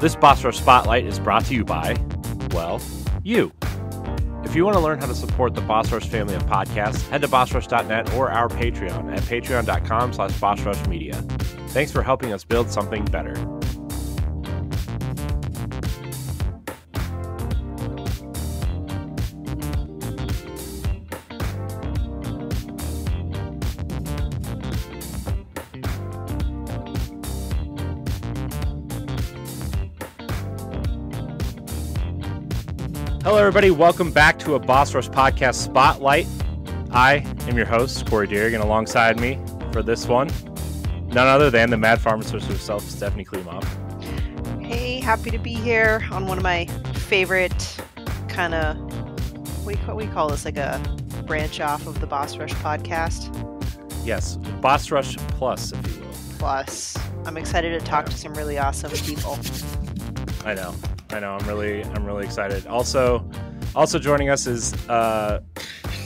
This Boss Rush Spotlight is brought to you by, well, you. If you want to learn how to support the Boss Rush family of podcasts, head to bossrush.net or our Patreon at patreon.com slash bossrushmedia. Thanks for helping us build something better. Hello, everybody. Welcome back to a Boss Rush Podcast Spotlight. I am your host, Corey Deering, and alongside me for this one, none other than the Mad Pharmacist herself, Stephanie Klimov. Hey, happy to be here on one of my favorite kind of what do you we call this like a branch off of the Boss Rush podcast. Yes, Boss Rush Plus, if you will. Plus, I'm excited to talk to some really awesome people. I know, I know. I'm really, I'm really excited. Also, also joining us is uh,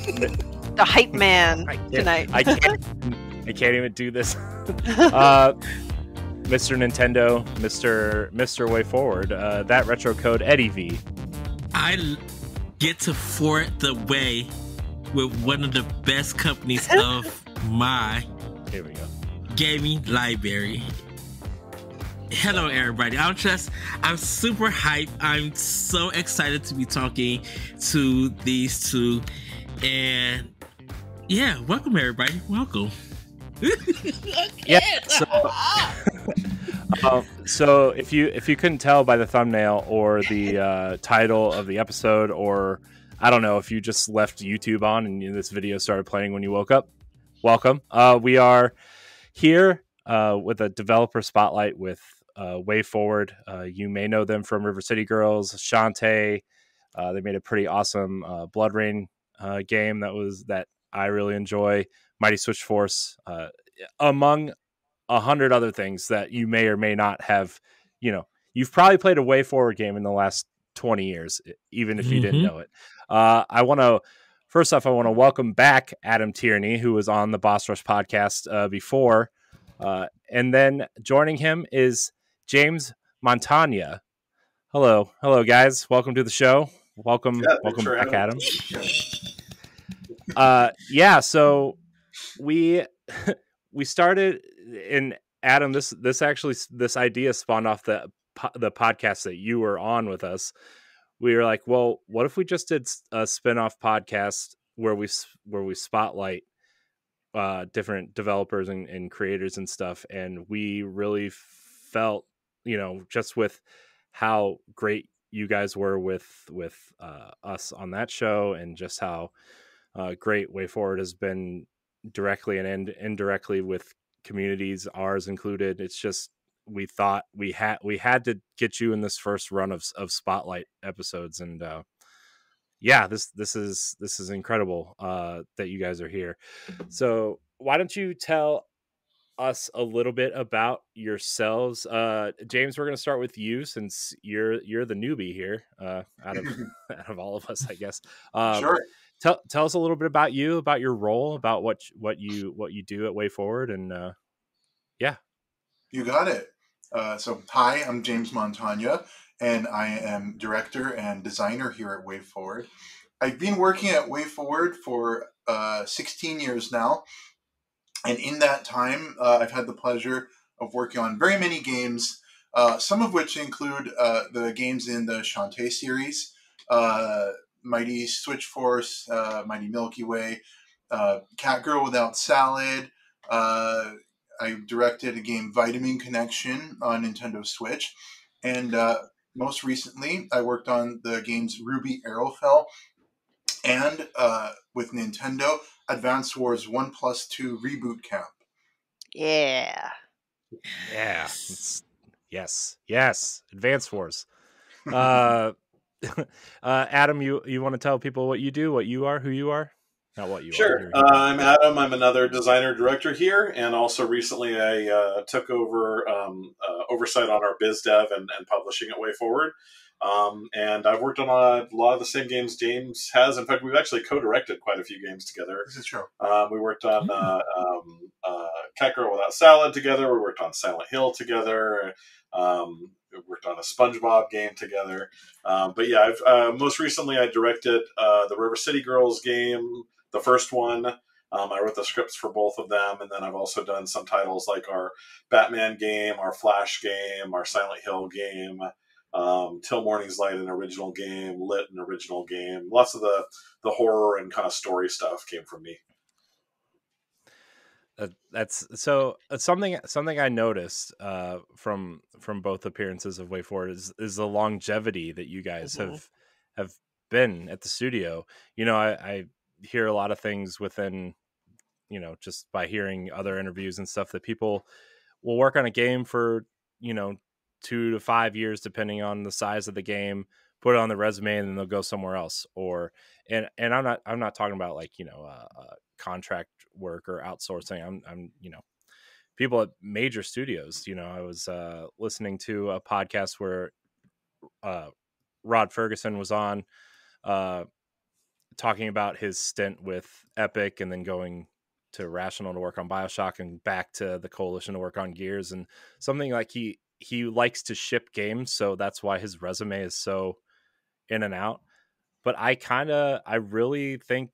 The hype man I tonight. I can't, I can't even do this. uh, Mr. Nintendo, Mr. Mr. Way Forward, uh, that retro code Eddie V. I get to fort the way with one of the best companies of my Here we go. gaming library. Hello, everybody. I'm just, I'm super hyped. I'm so excited to be talking to these two. And yeah, welcome, everybody. Welcome. Yeah. So, um, so if you if you couldn't tell by the thumbnail or the uh, title of the episode, or I don't know if you just left YouTube on and this video started playing when you woke up, welcome. Uh, we are here uh, with a developer spotlight with uh, Way Forward. Uh, you may know them from River City Girls, Shantae. Uh, they made a pretty awesome uh, Blood Rain uh, game that was that I really enjoy. Mighty Switch Force, uh, among a hundred other things that you may or may not have. You know, you've probably played a Way Forward game in the last twenty years, even if you didn't Mhm. know it. Uh, I want to first off, I want to welcome back Adam Tierney, who was on the Boss Rush podcast uh, before, uh, and then joining him is James Montagna. Hello, hello, guys. Welcome to the show. Welcome, Yeah, welcome back, Adam. uh yeah so we we started in adam this this actually this idea spawned off the the podcast that you were on with us we were like well what if we just did a spin-off podcast where we where we spotlight uh different developers and, and creators and stuff and we really felt you know just with how great you guys were with with uh, us on that show and just how uh, great way forward has been directly and ind- indirectly with communities ours included. It's just we thought we had we had to get you in this first run of of spotlight episodes and uh yeah this this is this is incredible uh that you guys are here. So why don't you tell us a little bit about yourselves uh james we're going to start with you since you're you're the newbie here uh out of out of all of us i guess um, sure. tell tell us a little bit about you, about your role, about what what you what you do at Way Forward, and uh, yeah, You got it. Uh, so, hi, I'm James Montagna, and I am director and designer here at Way Forward. I've been working at Way Forward for uh, 16 years now, and in that time, uh, I've had the pleasure of working on very many games, uh, some of which include uh, the games in the Shantae series, uh, Mighty Switch Force, uh, Mighty Milky Way, uh, Cat Girl Without Salad. I directed a game, Vitamin Connection, on Nintendo Switch, and most recently, I worked on the games Ruby Arrowfell and with Nintendo, Advance Wars One Plus Two Reboot Camp. yeah. yeah, it's- yes, yes, Advance Wars. Uh, uh, Adam, you you want to tell people what you do, what you are, who you are, not what you are. Sure. Uh, I'm Adam. I'm another designer director here, and also recently I uh, took over um, uh, oversight on our biz dev and, and publishing at Way Forward. Um, and I've worked on a lot of the same games James has. In fact, we've actually co-directed quite a few games together. This is true. Um, we worked on uh, um, uh, Cat Girl Without Salad together. We worked on Silent Hill together. Um, worked on a SpongeBob game together. Um, but yeah, I've uh, most recently I directed uh, the River City Girls game, the first one. Um, I wrote the scripts for both of them, and then I've also done some titles like our Batman game, our Flash game, our Silent Hill game, um, Till Morning's Light, an original game, Lit, an original game. Lots of the the horror and kind of story stuff came from me. Uh, that's so uh, something something I noticed uh, from from both appearances of Way Forward is is the longevity that you guys Mhm. have have been at the studio. You know, I, I hear a lot of things within, you know, just by hearing other interviews and stuff that people will work on a game for you know two to five years depending on the size of the game put it on the resume and then they'll go somewhere else or and and i'm not i'm not talking about like you know uh, uh, contract work or outsourcing. I'm i'm you know people at major studios you know i was uh listening to a podcast where uh rod fergusson was on uh talking about his stint with epic and then going to irrational to work on bioshock and back to the coalition to work on gears and something like he he likes to ship games so that's why his resume is so in and out. But i kind of i really think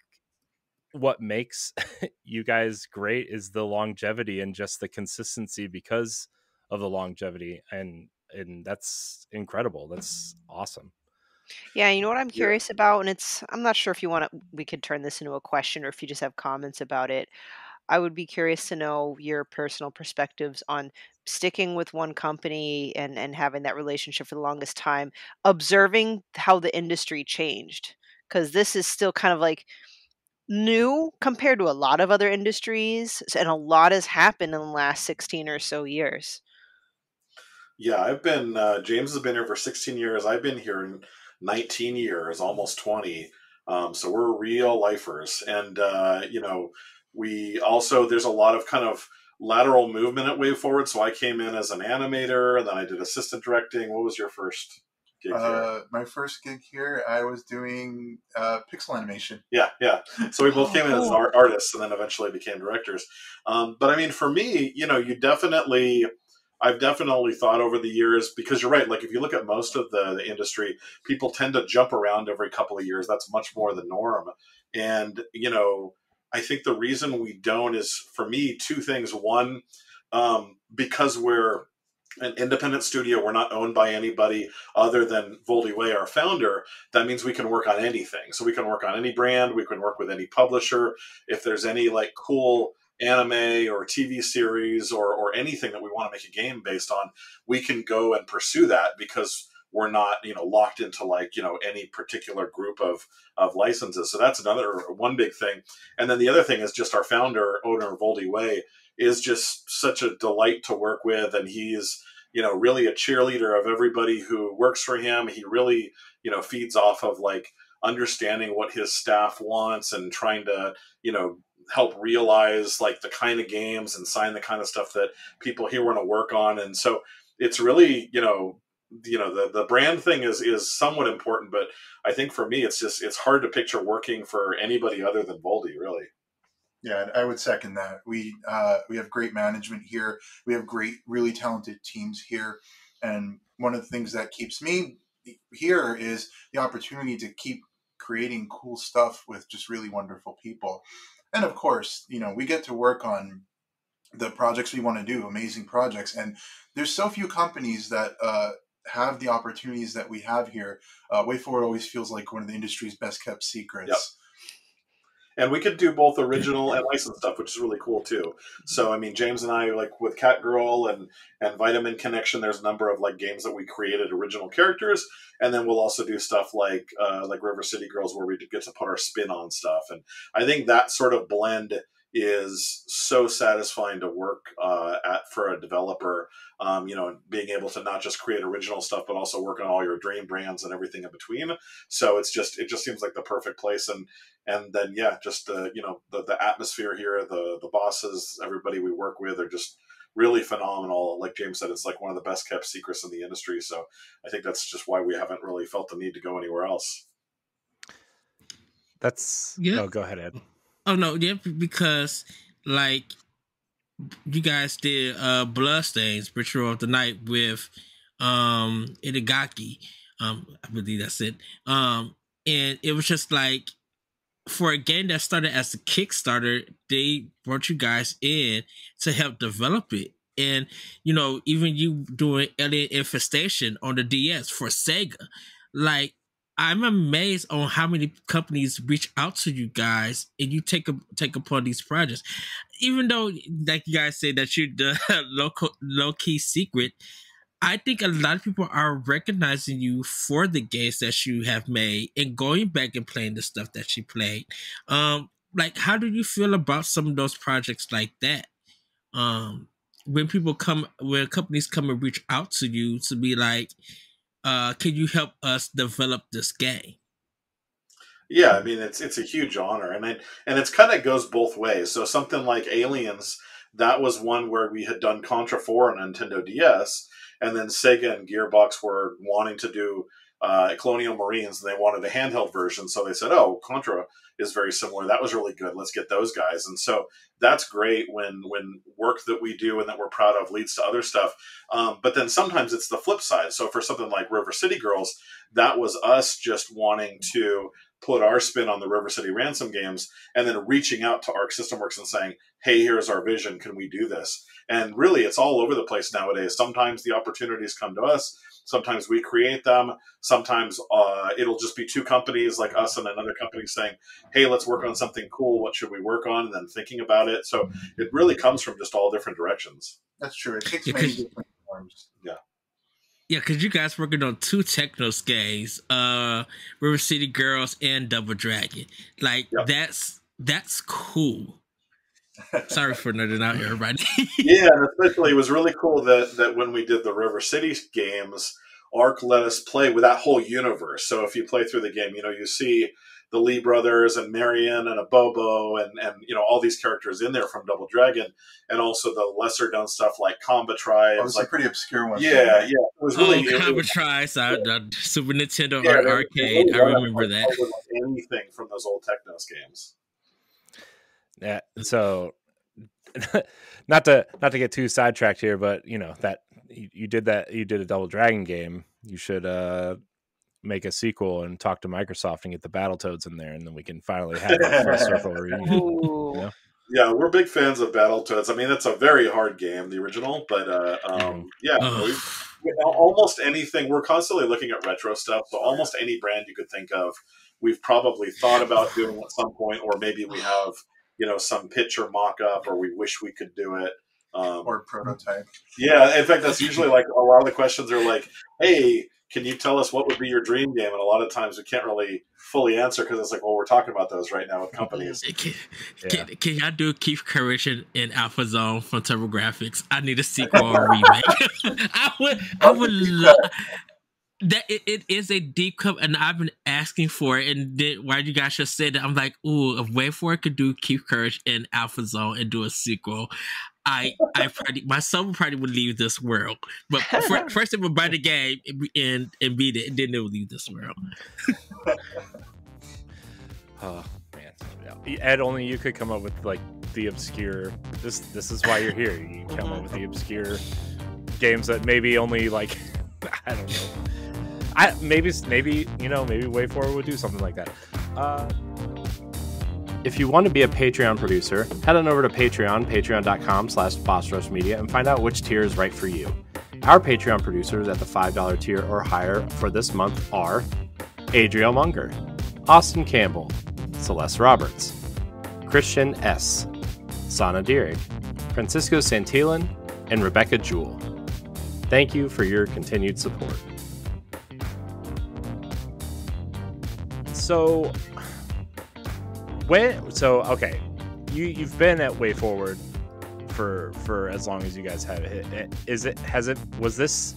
what makes you guys great is the longevity and just the consistency because of the longevity and and that's incredible. That's awesome Yeah, you know what I'm Yeah. curious about, and it's I'm not sure if you want to we could turn this into a question or if you just have comments about it. I would be curious to know your personal perspectives on sticking with one company and and having that relationship for the longest time, observing how the industry changed because this is still kind of like new compared to a lot of other industries s- and a lot has happened in the last 16 or so years. Yeah, I've been uh, James has been here for 16 years. I've been here in 19 years, almost 20. Um, so we're real lifers, and uh, you know, we also there's a lot of kind of lateral movement at WayForward. So I came in as an animator, and then I did assistant directing. What was your first gig here? Uh, my first gig here, I was doing uh, pixel animation. Yeah, yeah. So we both Oh, came in as art- artists and then eventually became directors. Um, but I mean, for me, you know, you definitely, I've definitely thought over the years because you're right. Like if you look at most of the, the industry, people tend to jump around every couple of years. That's much more the norm. And you know, I think the reason we don't is for me two things. One, um, because we're an independent studio, we're not owned by anybody other than Voldi Way, our founder that means we can work on anything. So we can work on any brand, we can work with any publisher. If there's any like cool anime or TV series or, or anything that we want to make a game based on, we can go and pursue that because we're not, you know, locked into like, you know, any particular group of, of licenses. So that's another one big thing. And then the other thing is just our founder, owner Voldi Way, is just such a delight to work with. And he's, you know, really a cheerleader of everybody who works for him. He really, you know, feeds off of like understanding what his staff wants and trying to, you know, help realize like the kind of games and sign the kind of stuff that people here want to work on. And so it's really, you know, you know, the, the brand thing is, is somewhat important, but I think for me, it's just, it's hard to picture working for anybody other than Voldi, really. Yeah, I would second that. We uh, we have great management here. We have great, really talented teams here, and one of the things that keeps me here is the opportunity to keep creating cool stuff with just really wonderful people. And of course, you know, we get to work on the projects we want to do, amazing projects. And there's so few companies that uh, have the opportunities that we have here. Uh, Way Forward always feels like one of the industry's best kept secrets. And we could do both original and licensed stuff, which is really cool too. So, I mean, James and I, like with Catgirl and and Vitamin Connection, there's a number of like games that we created original characters, and then we'll also do stuff like uh, like River City Girls, where we get to put our spin on stuff. And I think that sort of blend is so satisfying to work uh, at for a developer. Um, you know, being able to not just create original stuff, but also work on all your dream brands and everything in between. So it's just it just seems like the perfect place and and then yeah, just the you know the the atmosphere here, the the bosses, everybody we work with are just really phenomenal. Like James said, it's like one of the best kept secrets in the industry. So I think that's just why we haven't really felt the need to go anywhere else. That's Yeah. Oh, go ahead, Ed. Oh no, yeah, because like you guys did uh Bloodstained, Ritual of the Night with um, Itagaki. Um, I believe that's it. Um, and it was just like for a game that started as a Kickstarter, they brought you guys in to help develop it. And you know, even you doing Alien Infestation on the DS for Sega, like I'm amazed on how many companies reach out to you guys and you take a take upon these projects. Even though, like you guys say, that you're the local low key secret, I think a lot of people are recognizing you for the games that you have made and going back and playing the stuff that you played. Um, like, how do you feel about some of those projects like that? Um, when people come, when companies come and reach out to you to be like, uh, "Can you help us develop this game?" Yeah, I mean it's it's a huge honor, and it and it's kind of goes both ways. So something like Aliens, that was one where we had done Contra Four on Nintendo DS and then Sega and Gearbox were wanting to do uh, Colonial Marines, and they wanted a handheld version. So they said, "Oh, Contra is very similar. That was really good. Let's get those guys." And so that's great when when work that we do and that we're proud of leads to other stuff. Um, but then sometimes it's the flip side. So for something like River City Girls, that was us just wanting to put our spin on the River City Ransom games, and then reaching out to Arc System Works and saying, "Hey, here's our vision. Can we do this?" And really, it's all over the place nowadays. Sometimes the opportunities come to us. Sometimes we create them. Sometimes uh, it'll just be two companies like us and another company saying, "Hey, let's work on something cool. What should we work on?" And then thinking about it. So it really comes from just all different directions. That's true. It takes many different forms. Yeah. Yeah, because you guys working on two Technos games, uh, River City Girls and Double Dragon. Like yep. that's that's cool. Sorry for nerding out, here, everybody. yeah, especially it was really cool that that when we did the River City games, Arc let us play with that whole universe. So if you play through the game, you know you see the Lee brothers and Marion and Abobo and and you know all these characters in there from Double Dragon, and also the lesser known stuff like Combat Tribes, like pretty obscure ones. Yeah, yeah, it was really oh, Combat Tribes, uh, Super Nintendo yeah, arcade. I remember that. Anything from those old Technos games. Yeah. So not to not to get too sidetracked here, but you know that you, you did that you did a Double Dragon game. You should uh make a sequel and talk to Microsoft and get the Battletoads in there, and then we can finally have a circle reunion. You know? Yeah, we're big fans of Battletoads. I mean, it's a very hard game, the original, but uh, um, mm. yeah, we, almost anything. We're constantly looking at retro stuff, so almost any brand you could think of, we've probably thought about doing at some point, or maybe we have you know some pitch or mock up or we wish we could do it um, or prototype. Yeah in fact that's usually like a lot of the questions are like hey can you tell us what would be your dream game? And a lot of times we can't really fully answer because it's like well we're talking about those right now with companies. Can, yeah. can, can y'all do keith courage in, in alpha zone from TurboGrafx? I need a sequel or remake. I would i would love that it, it is a deep cut, and I've been asking for it. And then why you guys just said that, I'm like, ooh, if WayForward could do Keith Courage in Alpha Zone and do a sequel, I I probably my son probably would leave this world. But for, first, it would buy the game and and beat it, and then it would leave this world. oh man, Ed, only you could come up with like the obscure. This this is why you're here. You can come up with the obscure games that maybe only like I don't know I maybe maybe you know maybe WayForward would do something like that. Uh, if you want to be a Patreon producer, head on over to Patreon, patreon.com slash Media, and find out which tier is right for you. Our Patreon producers at the $5 tier or higher for this month are Adriel Munger, Austin Campbell, Celeste Roberts, Christian S., Sana Dierig, Francisco Santillan, and Rebecca Jewell. Thank you for your continued support. So when so okay, you you've been at WayForward for for as long as you guys have it. Is it has it was this?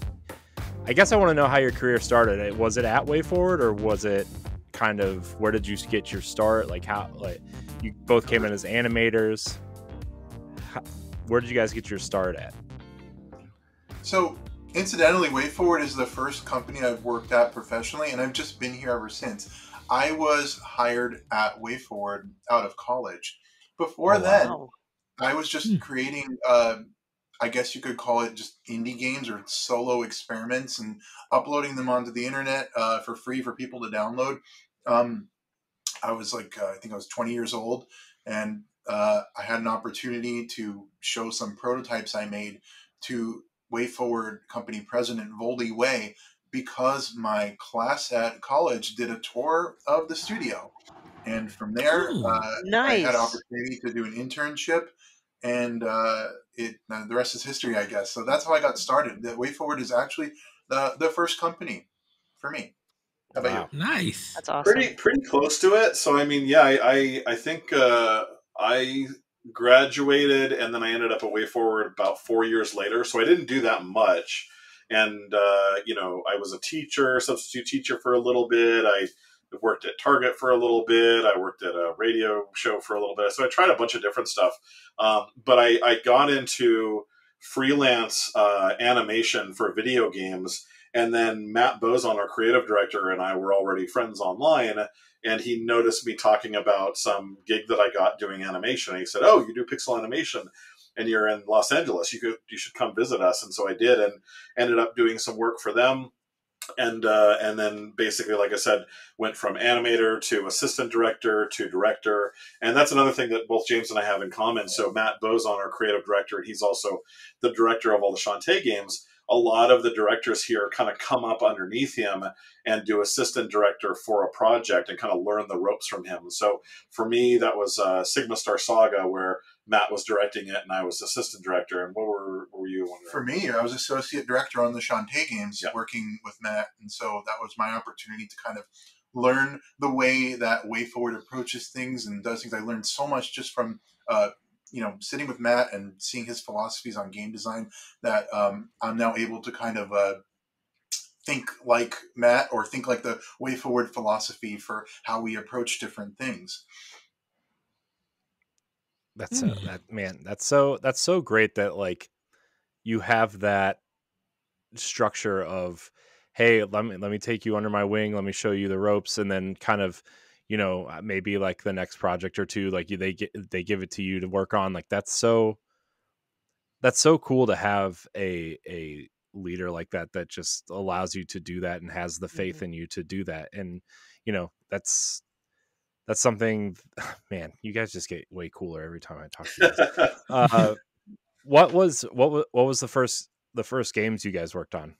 I guess I want to know how your career started. Was it at WayForward or was it kind of where did you get your start? Like how like you both came in as animators. How, where did you guys get your start at? So incidentally, WayForward is the first company I've worked at professionally, and I've just been here ever since. I was hired at WayForward out of college. Before oh, then, wow. I was just hmm. creating. Uh, I guess you could call it just indie games or solo experiments and uploading them onto the internet uh, for free for people to download. Um, I was like, uh, I think I was 20 years old, and uh, I had an opportunity to show some prototypes I made to WayForward company president Voldi Way because my class at college did a tour of the studio. And from there, Ooh, uh, nice. I had an opportunity to do an internship, and uh, it uh, the rest is history, I guess. So that's how I got started. The WayForward is actually the the first company for me. How about Wow. nice. That's awesome. pretty pretty close to it. So I mean, yeah, I I, I think uh, I graduated and then I ended up at Way Forward about four years later. So I didn't do that much, and uh, you know, I was a teacher, substitute teacher for a little bit. I worked at Target for a little bit. I worked at a radio show for a little bit. So I tried a bunch of different stuff, um, but I, I got into freelance uh, animation for video games. And then Matt Bozon, our creative director, and I were already friends online. And he noticed me talking about some gig that I got doing animation. And he said, "Oh, you do pixel animation, and you're in Los Angeles. You could you should come visit us." And so I did, and ended up doing some work for them. And uh, and then basically, like I said, went from animator to assistant director to director. And that's another thing that both James and I have in common. So Matt Bozon, our creative director, he's also the director of all the Shantae games a lot of the directors here kind of come up underneath him and do assistant director for a project and kind of learn the ropes from him. So for me, that was uh, Sigma Star Saga, where Matt was directing it and I was assistant director. And what were, were you? wondering? For me, I was associate director on the Shantae games, Yeah. working with Matt, and so that was my opportunity to kind of learn the way that Way Forward approaches things and does things. I learned so much just from uh, you know sitting with Matt and seeing his philosophies on game design that um, I'm now able to kind of uh, think like Matt or think like the Way Forward philosophy for how we approach different things. That's uh, Hmm. that man. That's so that's so great that like you have that structure of hey let me let me take you under my wing let me show you the ropes and then kind of you know uh, maybe like the next project or two like they get they give it to you to work on like that's so that's so cool to have a a leader like that that just allows you to do that and has the faith in you to do that and you know that's that's something man you guys just get way cooler every time i talk to you guys. uh what was what was what was the first the first games you guys worked on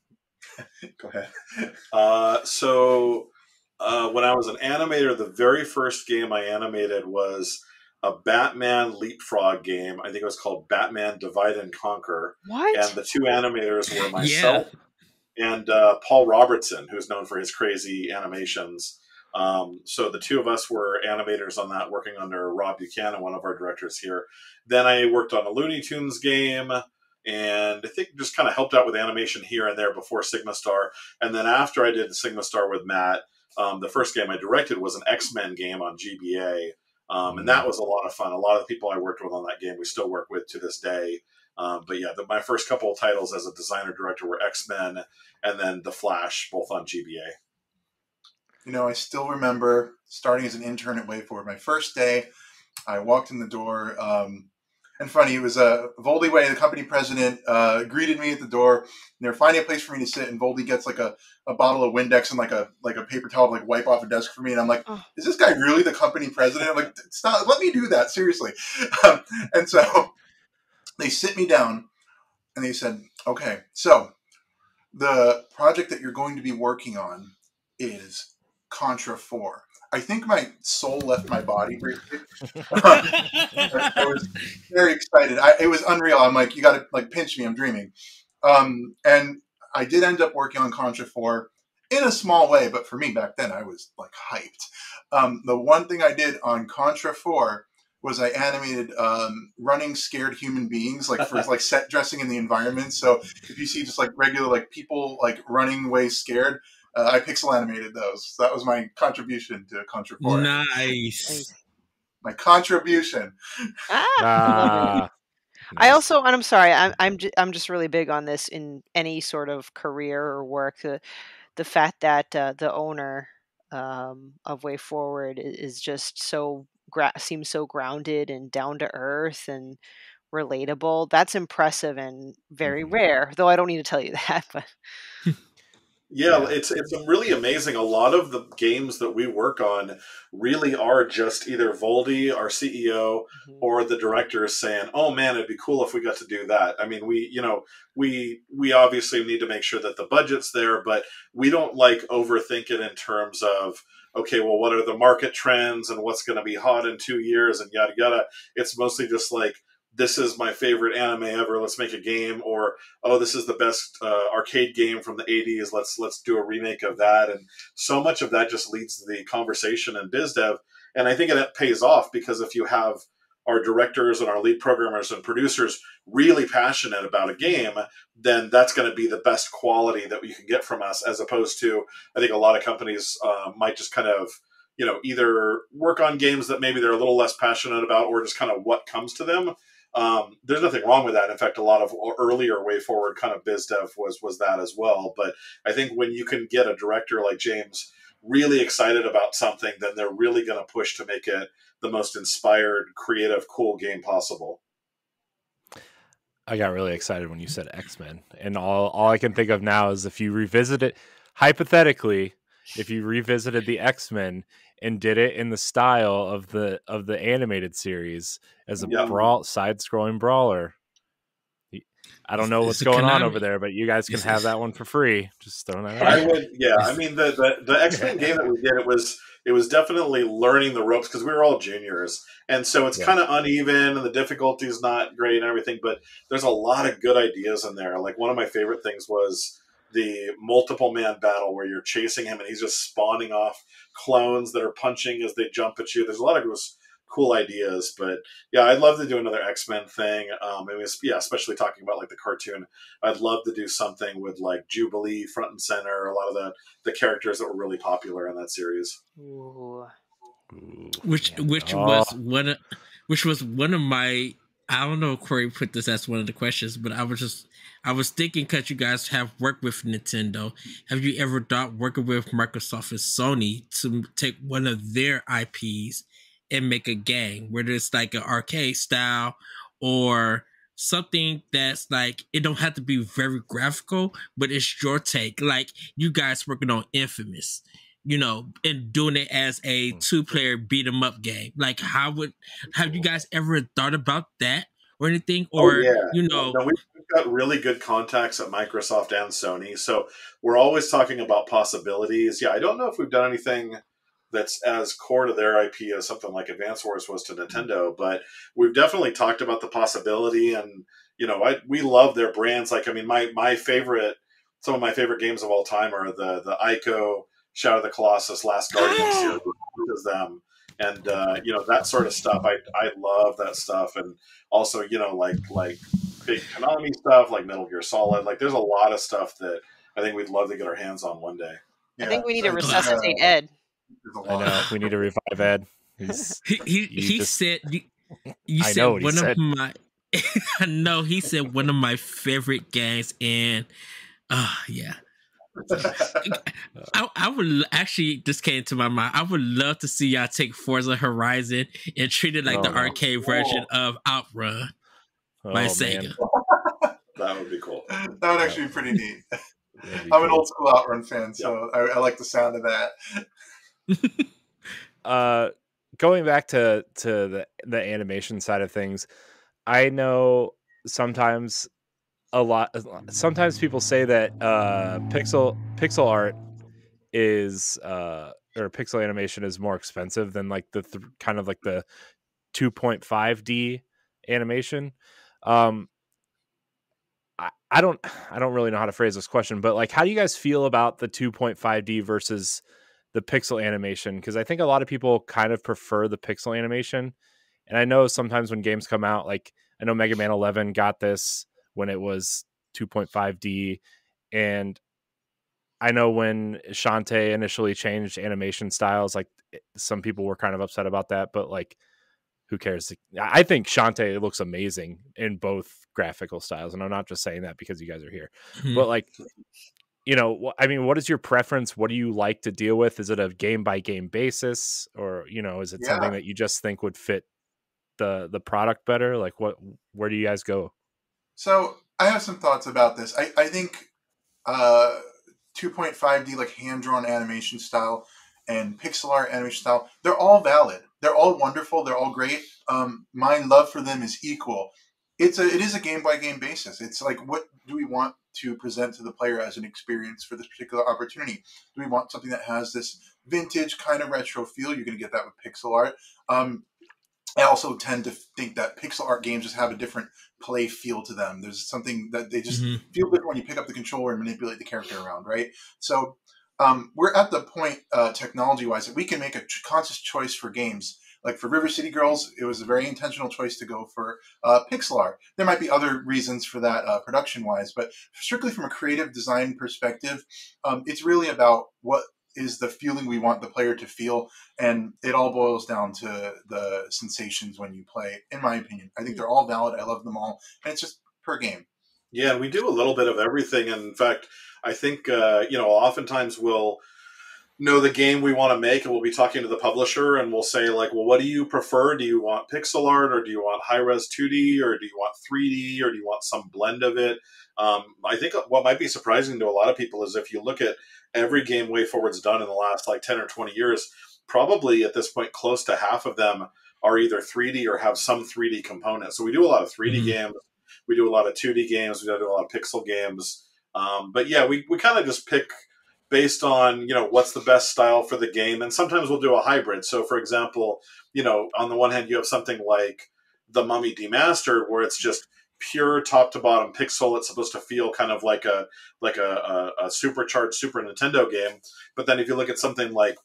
Go ahead. Uh, so uh, when I was an animator, the very first game I animated was a Batman leapfrog game. I think it was called Batman Divide and Conquer. What? And the two animators were myself and uh, Paul Robertson, who's known for his crazy animations. Um, so the two of us were animators on that, working under Rob Buchanan, one of our directors here. Then I worked on a Looney Tunes game, and I think just kind of helped out with animation here and there before Sigma Star. And then after I did Sigma Star with Matt, um, the first game I directed was an X Men game on GBA, um, and that was a lot of fun. A lot of the people I worked with on that game we still work with to this day. Um, but yeah, the, my first couple of titles as a designer director were X Men and then The Flash, both on GBA. You know, I still remember starting as an intern at WayForward. My first day, I walked in the door, um, and funny, it was uh, Voldi Way, the company president, uh, greeted me at the door. And they're finding a place for me to sit, and Voldi gets like a, a bottle of Windex and like a like a paper towel to like wipe off a desk for me. And I'm like, Oh. is this guy really the company president? I'm like, stop, let me do that seriously. Um, and so they sit me down, and they said, okay, so the project that you're going to be working on is Contra 4. I think my soul left my body briefly. I was very excited. I, it was unreal. I'm like, you got to like pinch me. I'm dreaming. Um, and I did end up working on Contra 4 in a small way, but for me back then, I was like hyped. Um, the one thing I did on Contra 4 was I animated um, running scared human beings, like for like set dressing in the environment. So if you see just like regular like people like running away scared, uh, I pixel animated those. So that was my contribution to Contra 4. nice. My contribution. Ah, ah I also, and I'm sorry, I'm I'm ju- I'm just really big on this in any sort of career or work. The the fact that uh, the owner um, of Way Forward is just so gra- seems so grounded and down to earth and relatable. That's impressive and very rare. Though I don't need to tell you that, but Yeah, it's it's really amazing. A lot of the games that we work on really are just either Voldi, our CEO, Mhm. or the directors saying, "Oh man, it'd be cool if we got to do that." I mean, we you know we we obviously need to make sure that the budget's there, but we don't like overthink it in terms of okay, well, what are the market trends and what's going to be hot in two years and yada yada. It's mostly just like this is my favorite anime ever. Let's make a game, or oh, this is the best uh, arcade game from the '80s. Let's let's do a remake of that. And so much of that just leads to the conversation in biz dev, and I think it pays off because if you have our directors and our lead programmers and producers really passionate about a game, then that's going to be the best quality that you can get from us, as opposed to I think a lot of companies uh, might just kind of you know either work on games that maybe they're a little less passionate about, or just kind of what comes to them. Um, there's nothing wrong with that. In fact, a lot of earlier way forward kind of biz dev was was that as well. But I think when you can get a director like James really excited about something, then they're really going to push to make it the most inspired, creative, cool game possible. I got really excited when you said X Men, and all all I can think of now is if you revisit it hypothetically, if you revisited the X Men and did it in the style of the of the animated series as a Yeah. brawl side scrolling brawler. I don't know It's what's a going on over there, but you guys can It's- have that one for free. Just throwing that out. I would, yeah. I mean, the the, the X Men game that we did, it was it was definitely learning the ropes because we were all juniors, and so it's Yeah. kind of uneven and the difficulty is not great and everything. But there's a lot of good ideas in there. Like one of my favorite things was the multiple man battle where you're chasing him and he's just spawning off clones that are punching as they jump at you. There's a lot of those cool ideas, but yeah, I'd love to do another X Men thing. Um, it was yeah, especially talking about like the cartoon. I'd love to do something with like Jubilee front and center. A lot of the the characters that were really popular in that series. Ooh. Ooh, which which Oh, was one of which was one of my I don't know if Corey put this as one of the questions, but I was just I was thinking because you guys have worked with Nintendo, have you ever thought working with Microsoft and Sony to take one of their IPs and make a game, whether it's like an arcade style or something that's like it don't have to be very graphical, but it's your take. Like you guys working on Infamous you know, and doing it as a mm. two player beat 'em up game. Like, how would have you guys ever thought about that or anything? Oh, or, Oh, yeah. you know, No, we've got really good contacts at Microsoft and Sony, so we're always talking about possibilities. Yeah, I don't know if we've done anything that's as core to their IP as something like Advance Wars was to mm. Nintendo, but we've definitely talked about the possibility, and you know, I we love their brands. Like, I mean, my my favorite, some of my favorite games of all time are the the Ico, Shadow of the Colossus, Last Guardian series, which is them. And uh, you know that sort of stuff, I I love that stuff, and also you know like like big Konami stuff like Metal Gear Solid. Like there's a lot of stuff that I think we'd love to get our hands on one day. I think we need to resuscitate uh, Ed. there's a I lot. know we need to revive Ed. He's he he, he just- said you, you I said know what he one said. of my I know he said one of my favorite games and uh yeah. I, I would actually this came to my mind. I would love to see y'all take Forza Horizon and treat it like Oh, the no. arcade version of Outrun oh, by man. Sega. that would be cool. that would actually be pretty neat. Be I'm an old school Outrun fan, so I, I like the sound of that. uh going back to to the the animation side of things i know sometimes a lot sometimes people say that uh pixel pixel art is uh or pixel animation is more expensive than like the th- kind of like the 2.5d animation um I, I don't i don't really know how to phrase this question but like how do you guys feel about the 2.5d versus the pixel animation because I think a lot of people kind of prefer the pixel animation. And I know sometimes when games come out, like I know Mega Man 11 got this when it was 2.5D, and I know when Shantae initially changed animation styles, like some people were kind of upset about that, but like who cares? I think Shantae looks amazing in both graphical styles, and I'm not just saying that because you guys are here Hmm. but like you know i mean what is your preference what do you like to deal with is it a game by game basis or you know is it something that you just think would fit the the product better? Like, what where do you guys go? So I have some thoughts about this. I I think uh, 2.5D like hand drawn animation style and pixel art animation style they're all valid. They're all wonderful. They're all great. Um, my love for them is equal. It's a it is a game by game basis. It's like what do we want to present to the player as an experience for this particular opportunity? Do we want something that has this vintage kind of retro feel? You're going to get that with pixel art. Um, I also tend to think that pixel art games just have a different play feel to them. There's something that they just mm-hmm. feel different when you pick up the controller and manipulate the character around, right? So um, we're at the point, uh, technology wise, that we can make a conscious choice for games like for River City Girls, it was a very intentional choice to go for uh, pixel art. There might be other reasons for that uh, production wise, but strictly from a creative design perspective, um, it's really about what is the feeling we want the player to feel, and it all boils down to the sensations when you play. In my opinion, I think they're all valid. I love them all, and it's just per game. Yeah, we do a little bit of everything. And in fact, I think uh, you know, oftentimes we'll know the game we want to make and we'll be talking to the publisher and we'll say like well what do you prefer do you want pixel art or do you want high res 2d or do you want 3d or do you want some blend of it um, i think what might be surprising to a lot of people is if you look at every game WayForward's done in the last like 10 or 20 years probably at this point close to half of them are either 3d or have some 3d component. So we do a lot of 3d mm-hmm. games. We do a lot of 2d games. We do a lot of pixel games. Um, but yeah we, we kind of just pick based on you know what's the best style for the game. And sometimes we'll do a hybrid. So for example you know on the one hand you have something like the mummy demastered where it's just pure top to bottom pixel it's supposed to feel kind of like a like a, a, a supercharged super nintendo game but then if you look at something like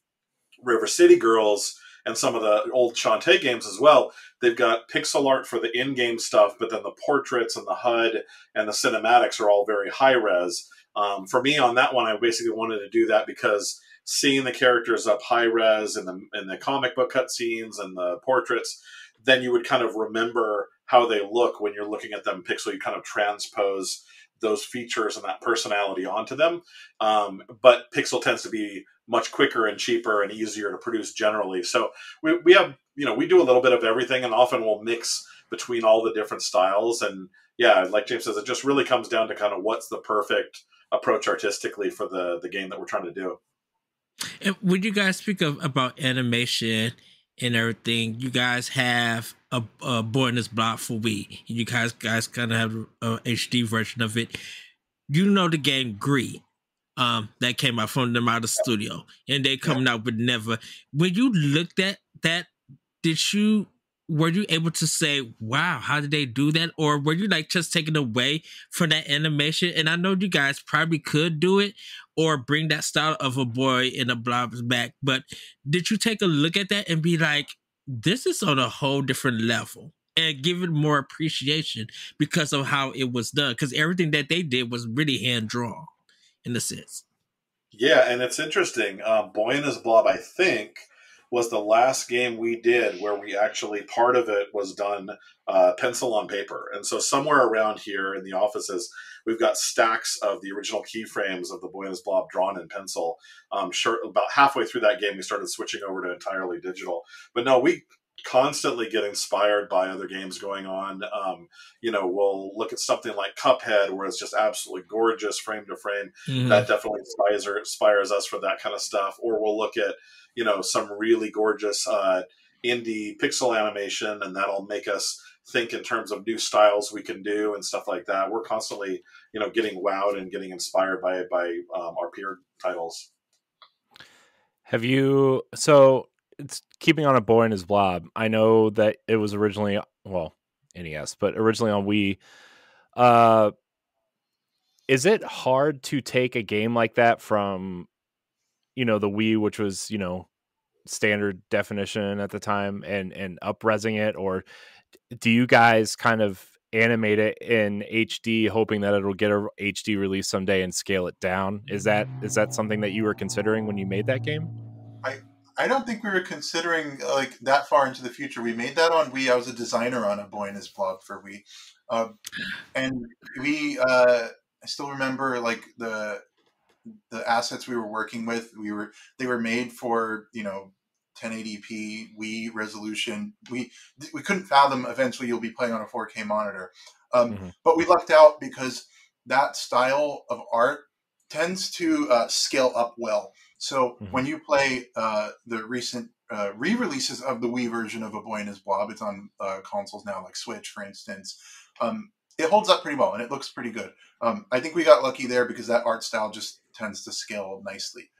river city girls and some of the old Shantae games as well. They've got pixel art for the in-game stuff, but then the portraits and the HUD and the cinematics are all very high res. Um, for me on that one, I basically wanted to do that because seeing the characters up high res and the in the comic book cutscenes and the portraits, then you would kind of remember how they look when you're looking at them pixel. You kind of transpose those features and that personality onto them. Um, but Pixel tends to be much quicker and cheaper and easier to produce generally. So we, we have, you know, we do a little bit of everything and often we'll mix between all the different styles. And yeah, like James says, it just really comes down to kind of what's the perfect approach artistically for the the game that we're trying to do. And when you guys speak of about animation and everything, you guys have a, a boy and his blob for Wii. You guys guys kind of have a HD version of it. You know the game Gris. Um, that came out from Nomada studio, and they coming yeah. out with Neva. When you looked at that, did you were you able to say, wow, how did they do that? Or were you like just taken away from that animation? And I know you guys probably could do it or bring that style of a boy in a blob's back, but did you take a look at that and be like, this is on a whole different level? And give it more appreciation because of how it was done. Because everything that they did was really hand drawn in a sense. Yeah, and it's interesting. Um, Boy and his Blob, I think, was the last game we did where we actually part of it was done uh, pencil on paper. And so somewhere around here in the offices, we've got stacks of the original keyframes of the Boy and Blob drawn in pencil. Um, sure, about halfway through that game, we started switching over to entirely digital. But no, we constantly get inspired by other games going on. Um, you know, we'll look at something like Cuphead, where it's just absolutely gorgeous frame to frame. Mm-hmm. That definitely inspires, inspires us for that kind of stuff. Or we'll look at you know some really gorgeous uh, indie pixel animation, and that'll make us think in terms of new styles we can do and stuff like that. We're constantly you know getting wowed and getting inspired by by um, our peer titles. Have you so it's keeping on a boy and his blob. I know that it was originally well NES, but originally on Wii. Uh, is it hard to take a game like that from you know the Wii, which was you know standard definition at the time, and and upresing it, or do you guys kind of animate it in HD, hoping that it'll get a HD release someday and scale it down? Is that is that something that you were considering when you made that game? I don't think we were considering like that far into the future. We made that on Wii. I was a designer on a Boy and His Blob for Wii, uh, and we. Uh, I still remember like the the assets we were working with we were they were made for you know 1080p Wii resolution. We we couldn't fathom eventually you'll be playing on a 4K monitor, um, mm-hmm. but we lucked out because that style of art tends to uh, scale up well. So mm-hmm. when you play uh, the recent uh, re-releases of the Wii version of A Boy and His Blob, it's on uh, consoles now, like Switch, for instance. Um, it holds up pretty well and it looks pretty good. Um, I think we got lucky there because that art style just tends to scale nicely.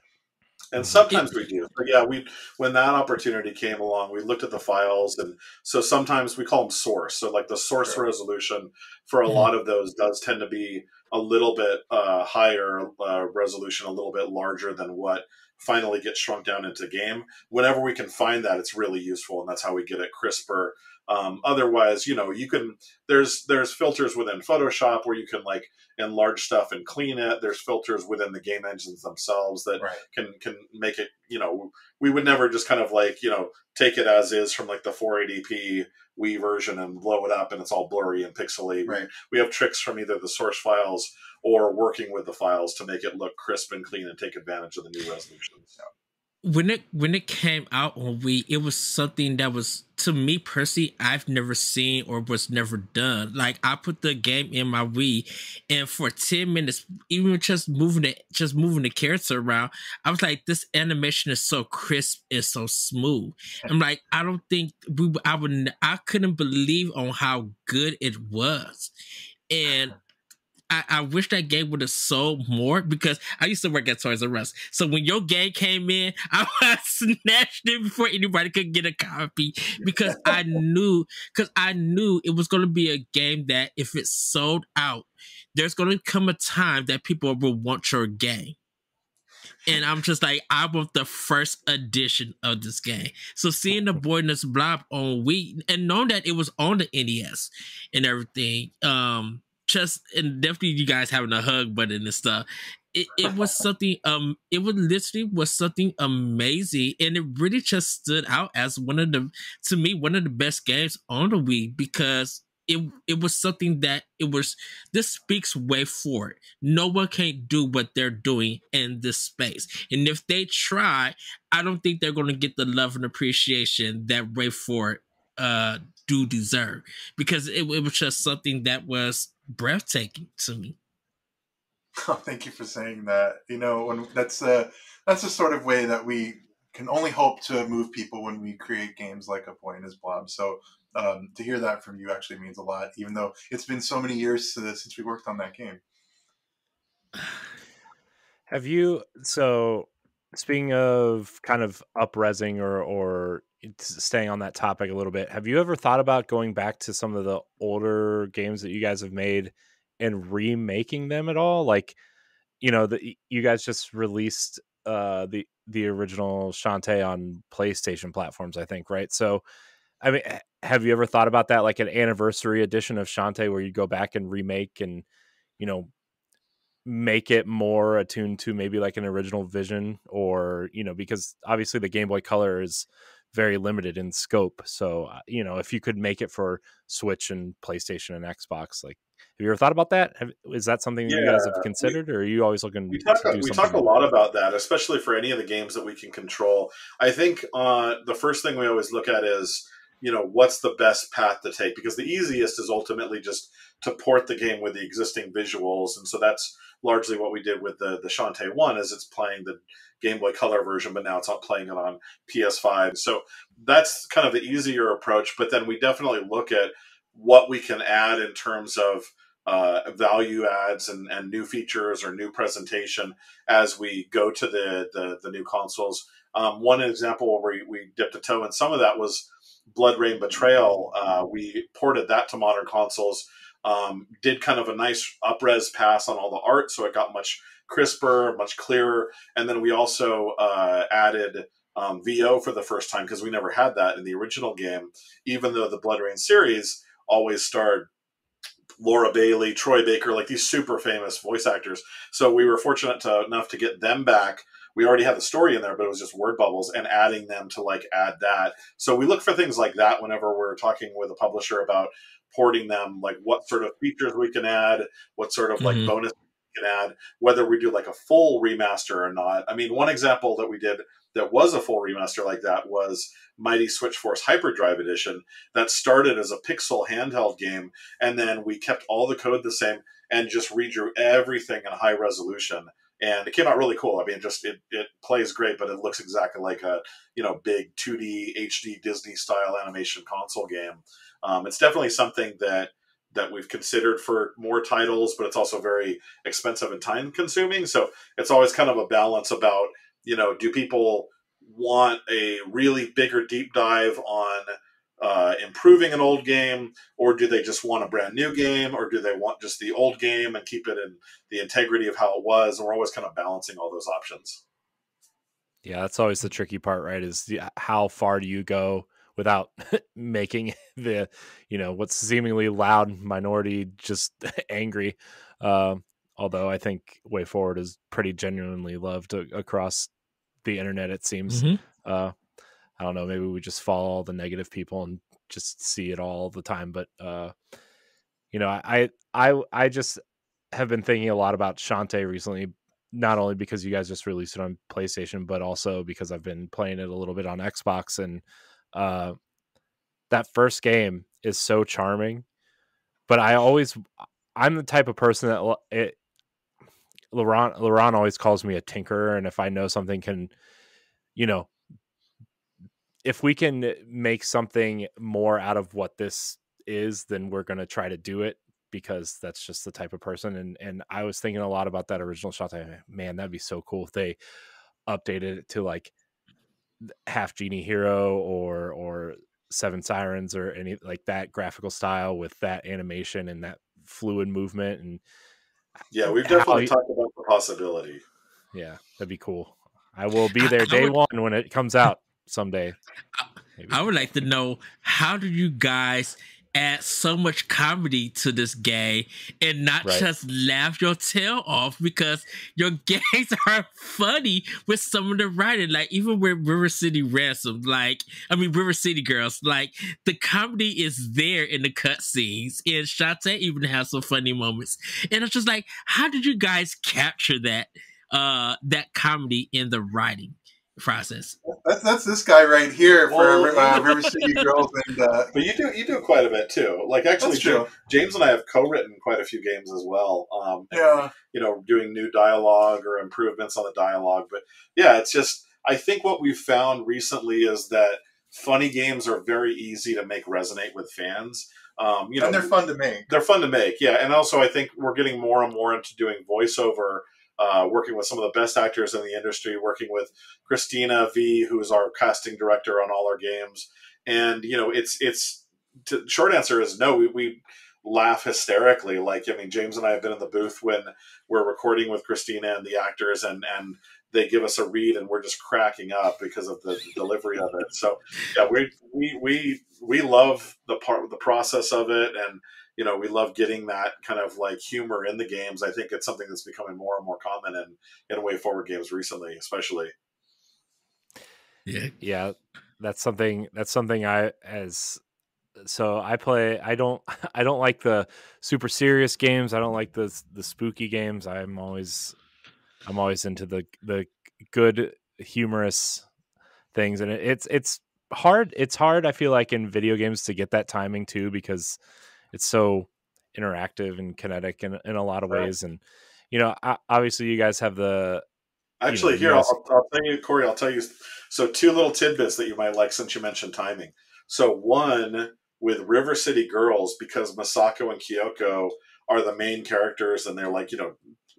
And sometimes we do. But yeah, we when that opportunity came along, we looked at the files, and so sometimes we call them source. So like the source sure. resolution for a mm-hmm. lot of those does tend to be a little bit uh, higher uh, resolution, a little bit larger than what finally gets shrunk down into game. Whenever we can find that, it's really useful, and that's how we get it crisper um, otherwise, you know, you can there's there's filters within Photoshop where you can like enlarge stuff and clean it. There's filters within the game engines themselves that right. can can make it. You know, we would never just kind of like you know take it as is from like the 480p Wii version and blow it up and it's all blurry and pixely. Right. We, have tricks from either the source files or working with the files to make it look crisp and clean and take advantage of the new resolutions when it when it came out on Wii, it was something that was to me personally I've never seen or was never done. Like I put the game in my Wii, and for ten minutes, even just moving it, just moving the character around, I was like, this animation is so crisp and so smooth. I'm like, I don't think we, I would, I couldn't believe on how good it was, and uh-huh. I, I wish that game would have sold more because I used to work at Toys R Us. So when your game came in, I snatched it before anybody could get a copy because I knew because I knew it was going to be a game that if it sold out, there's going to come a time that people will want your game. And I'm just like, I want the first edition of this game. So seeing the Boy and His Blob on Wii and knowing that it was on the NES and everything, um, just and definitely you guys having a hug button and stuff. It, it was something um it was literally was something amazing and it really just stood out as one of the to me one of the best games on the week because it it was something that it was this speaks WayForward. No one can do what they're doing in this space. And if they try, I don't think they're gonna get the love and appreciation that WayForward uh do deserve. Because it, it was just something that was breathtaking to me. Oh, thank you for saying that. You know, when that's uh, that's the sort of way that we can only hope to move people when we create games like A Boy and His Blob. So um, to hear that from you actually means a lot, even though it's been so many years since we worked on that game. Have you so speaking of kind of upresing or or staying on that topic a little bit, have you ever thought about going back to some of the older games that you guys have made and remaking them at all? Like, you know, the, you guys just released uh, the the original Shantae on PlayStation platforms, I think, right? So, I mean, have you ever thought about that, like an anniversary edition of Shantae, where you go back and remake and you know make it more attuned to maybe like an original vision, or you know, because obviously the Game Boy Color is very limited in scope. So, uh, you know, if you could make it for Switch and PlayStation and Xbox, like, have you ever thought about that? Have, is that something yeah, you guys have considered, we, or are you always looking? We talk, we talk a lot about that, especially for any of the games that we can control. I think uh, the first thing we always look at is, you know, what's the best path to take? Because the easiest is ultimately just to port the game with the existing visuals, and so that's largely what we did with the the Shantae one. Is it's playing the Game Boy Color version, but now it's not playing it on PS5. So that's kind of the easier approach. But then we definitely look at what we can add in terms of uh, value adds and, and new features or new presentation as we go to the, the, the new consoles. Um, one example where we, we dipped a toe in some of that was BloodRayne Betrayal. Uh, we ported that to modern consoles, um, did kind of a nice upres pass on all the art, so it got much crisper, much clearer. And then we also uh, added um, VO for the first time because we never had that in the original game, even though the BloodRayne series always starred Laura Bailey, Troy Baker, like these super famous voice actors. So we were fortunate to, enough to get them back. We already had the story in there, but it was just word bubbles and adding them to like add that. So we look for things like that whenever we're talking with a publisher about porting them, like what sort of features we can add, what sort of like mm-hmm. bonus can add, whether we do like a full remaster or not. I mean, one example that we did that was a full remaster like that was Mighty Switch Force Hyperdrive Edition that started as a pixel handheld game, and then we kept all the code the same and just redrew everything in high resolution. And it came out really cool. I mean, just it, it plays great, but it looks exactly like a you know big 2D HD Disney style animation console game. Um, it's definitely something that that we've considered for more titles, but it's also very expensive and time consuming. So it's always kind of a balance about you know, do people want a really bigger deep dive on uh, improving an old game, or do they just want a brand new game, or do they want just the old game and keep it in the integrity of how it was? And we're always kind of balancing all those options. Yeah, that's always the tricky part, right? Is how far do you go without making the, you know, what's seemingly loud minority just angry? Um, although I think WayForward is pretty genuinely loved across the internet. It seems. Mm-hmm. Uh, I don't know. Maybe we just follow all the negative people and just see it all the time. But uh, you know, I I I just have been thinking a lot about Shantae recently. Not only because you guys just released it on PlayStation, but also because I've been playing it a little bit on Xbox, and uh, that first game is so charming. But I always, I'm the type of person that it, Laurent Laurent always calls me a tinkerer, and if I know something can, you know, if we can make something more out of what this is, then we're gonna try to do it because that's just the type of person. And and I was thinking a lot about that original shot. Man, that'd be so cool if they updated it to like half genie hero or or seven sirens or any like that graphical style with that animation and that fluid movement and yeah, we've definitely talked about the possibility. Yeah, that'd be cool. I will be there day would, one when it comes out someday. Maybe. I would like to know how do you guys add so much comedy to this game and not right. just laugh your tail off because your games are funny with some of the writing. Like even with River City Ransom, like I mean River City Girls, like the comedy is there in the cutscenes, and Shantae even has some funny moments. And it's just like, how did you guys capture that uh that comedy in the writing? Process. That's that's this guy right here for well, uh, River City Girls, and uh, but you do you do quite a bit too. Like actually, James, James, and I have co-written quite a few games as well. Um, yeah, you know, doing new dialogue or improvements on the dialogue. But yeah, it's just I think what we've found recently is that funny games are very easy to make resonate with fans. Um, you know, and they're fun to make. They're fun to make, yeah. And also, I think we're getting more and more into doing voiceover uh, working with some of the best actors in the industry, working with Cristina Vee, who's our casting director on all our games. And you know, it's it's to, short answer is no. We, we laugh hysterically. Like I mean, James and I have been in the booth when we're recording with Cristina and the actors, and and they give us a read, and we're just cracking up because of the delivery of it. So yeah, we we we we love the part the process of it, and you know, we love getting that kind of like humor in the games. I think it's something that's becoming more and more common in in WayForward games recently, especially. Yeah, yeah, that's something. That's something I as so I play. I don't. I don't like the super serious games. I don't like the the spooky games. I'm always. I'm always into the the good humorous things, and it, it's it's hard. It's hard. I feel like in video games to get that timing too because it's so interactive and kinetic in, in a lot of ways. And, you know, obviously you guys have the, Actually, know, here guys... I'll, I'll, tell you, Corey. I'll tell you. So, two little tidbits that you might like since you mentioned timing. So, one with River City Girls, because Misako and Kyoko are the main characters, and they're like you know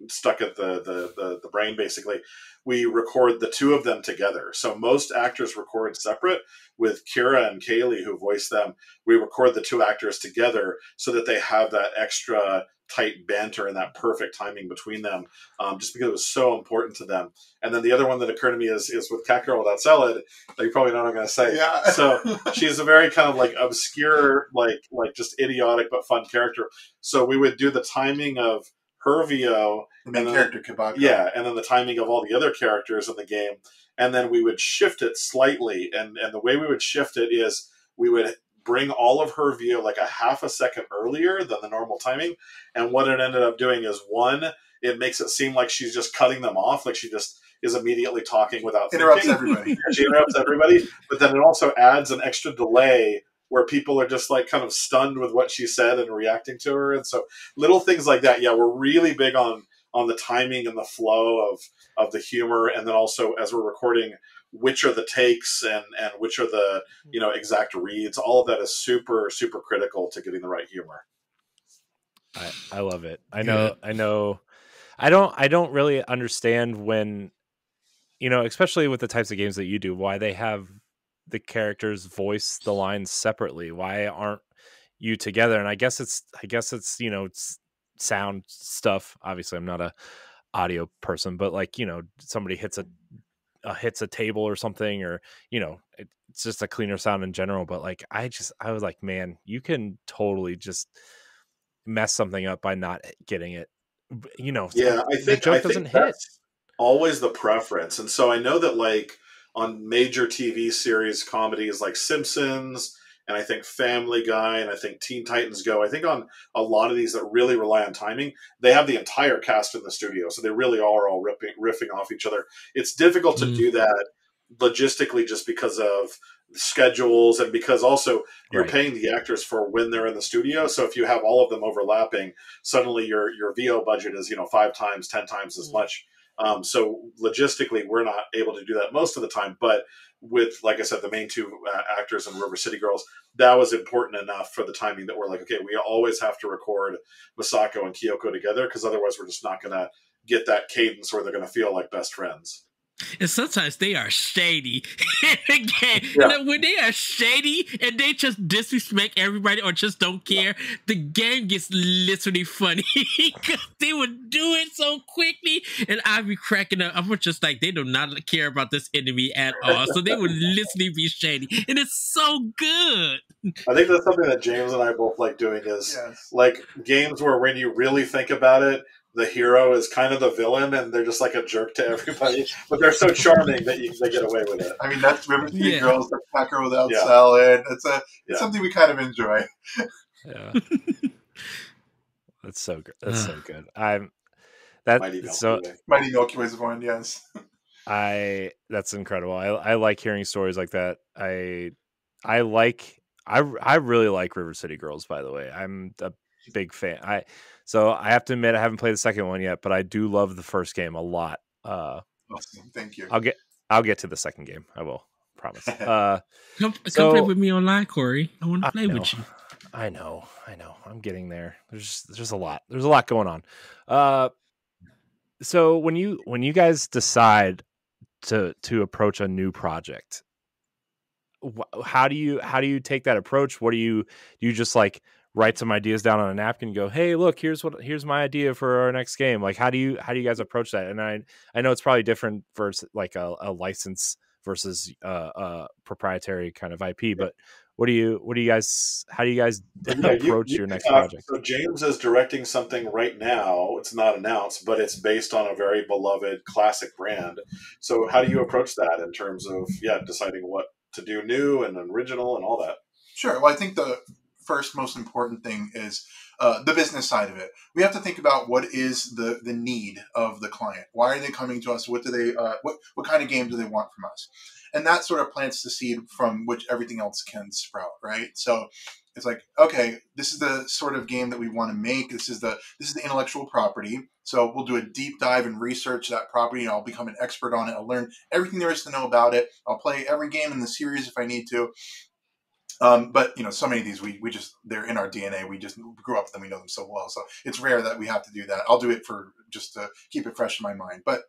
stuck at the the the, the brain basically. We record the two of them together. So most actors record separate. With Kira and Kayli, who voice them, we record the two actors together so that they have that extra tight banter and that perfect timing between them, um, just because it was so important to them. And then the other one that occurred to me is is with Cat Girl Without Salad. That you probably know what I'm going to say. Yeah. so she's a very kind of like obscure, like like just idiotic but fun character. So we would do the timing of her VO, the main character Kebako. Yeah, and then the timing of all the other characters in the game, and then we would shift it slightly. And and the way we would shift it is we would bring all of her VO like a half a second earlier than the normal timing. And what it ended up doing is one, it makes it seem like she's just cutting them off, like she just is immediately talking without Interrupts thinking. everybody. she interrupts everybody, but then it also adds an extra delay where people are just like kind of stunned with what she said and reacting to her, and so little things like that. Yeah, we're really big on on the timing and the flow of of the humor, and then also as we're recording, which are the takes and and which are the mm-hmm. you know exact reads. All of that is super super critical to getting the right humor. I, I love it. I know. I know. I don't. I don't really understand when, you know, especially with the types of games that you do, why they have the characters voice the lines separately. Why aren't you together? And I guess it's. I guess it's. You know, it's sound stuff. Obviously, I'm not a audio person, but like you know, somebody hits a, a hits a table or something, or you know, it, it's just a cleaner sound in general. But like, I just. I was like, man, you can totally just mess something up by not getting it. You know, Yeah, I the think joke I doesn't think hit. that's always the preference, and so I know that like on major TV series comedies like Simpsons and I think Family Guy and I think Teen Titans Go. I think on a lot of these that really rely on timing, they have the entire cast in the studio, so they really are all ripping, riffing off each other. It's difficult to Mm. do that logistically just because of schedules and because also you're Right. paying the actors for when they're in the studio. So if you have all of them overlapping, suddenly your your VO budget is you know five times, ten times as Mm. much. Um, so logistically, we're not able to do that most of the time. But with, like I said, the main two uh, actors in River City Girls, that was important enough for the timing that we're like, okay, we always have to record Misako and Kyoko together because otherwise we're just not going to get that cadence where they're going to feel like best friends. And sometimes they are shady. Again, Yeah. and when they are shady and they just disrespect everybody or just don't care, the game gets literally funny because they would do it so quickly, and I'd be cracking up. I'm just like, they do not care about this enemy at all, so they would literally be shady, and it's so good. I think that's something that James and I both like doing is Yes. like games where when you really think about it, the hero is kind of the villain and they're just like a jerk to everybody, but they're so charming that you they get away with it. I mean, that's River City Yeah. Girls, the cracker without Yeah. salad. It's a it's Yeah. something we kind of enjoy. Yeah. That's so good. That's so good. I'm that Mighty Milky so Way. Mighty Milky Way's one, yes. I that's incredible. I I like hearing stories like that. I I like I I really like River City Girls by the way. I'm a big fan. I so I have to admit I haven't played the second one yet, but I do love the first game a lot. Uh Awesome. Thank you. I'll get I'll get to the second game. I will. Promise. Uh Come, come So- play with me online, Corey. I want to play know. with you. I know, I know. I'm getting there. There's there's a lot. There's a lot going on. Uh so when you when you guys decide to to approach a new project, wh- how do you how do you take that approach? What do you do you just like write some ideas down on a napkin and go, "Hey, look, here's what here's my idea for our next game." Like how do you how do you guys approach that? And I I know it's probably different for like a, a license versus uh, uh proprietary kind of IP, but what do you what do you guys how do you guys Yeah, approach you your next have- project? So James is directing something right now. It's not announced, but it's based on a very beloved classic brand. So how do you approach that in terms of yeah, deciding what to do new and original and all that? Sure. Well, I think the first most important thing is uh, the business side of it. We have to think about what is the the need of the client. Why are they coming to us? What do they uh, what what kind of game do they want from us? And that sort of plants the seed from which everything else can sprout, right? So it's like, okay, this is the sort of game that we want to make. This is the this is the intellectual property. So we'll do a deep dive and research that property, and I'll become an expert on it. I'll learn everything there is to know about it. I'll play every game in the series if I need to. Um, but you know, so many of these we we just they're in our DNA. We just grew up with them. We know them so well. So it's rare that we have to do that. I'll do it for just to keep it fresh in my mind. But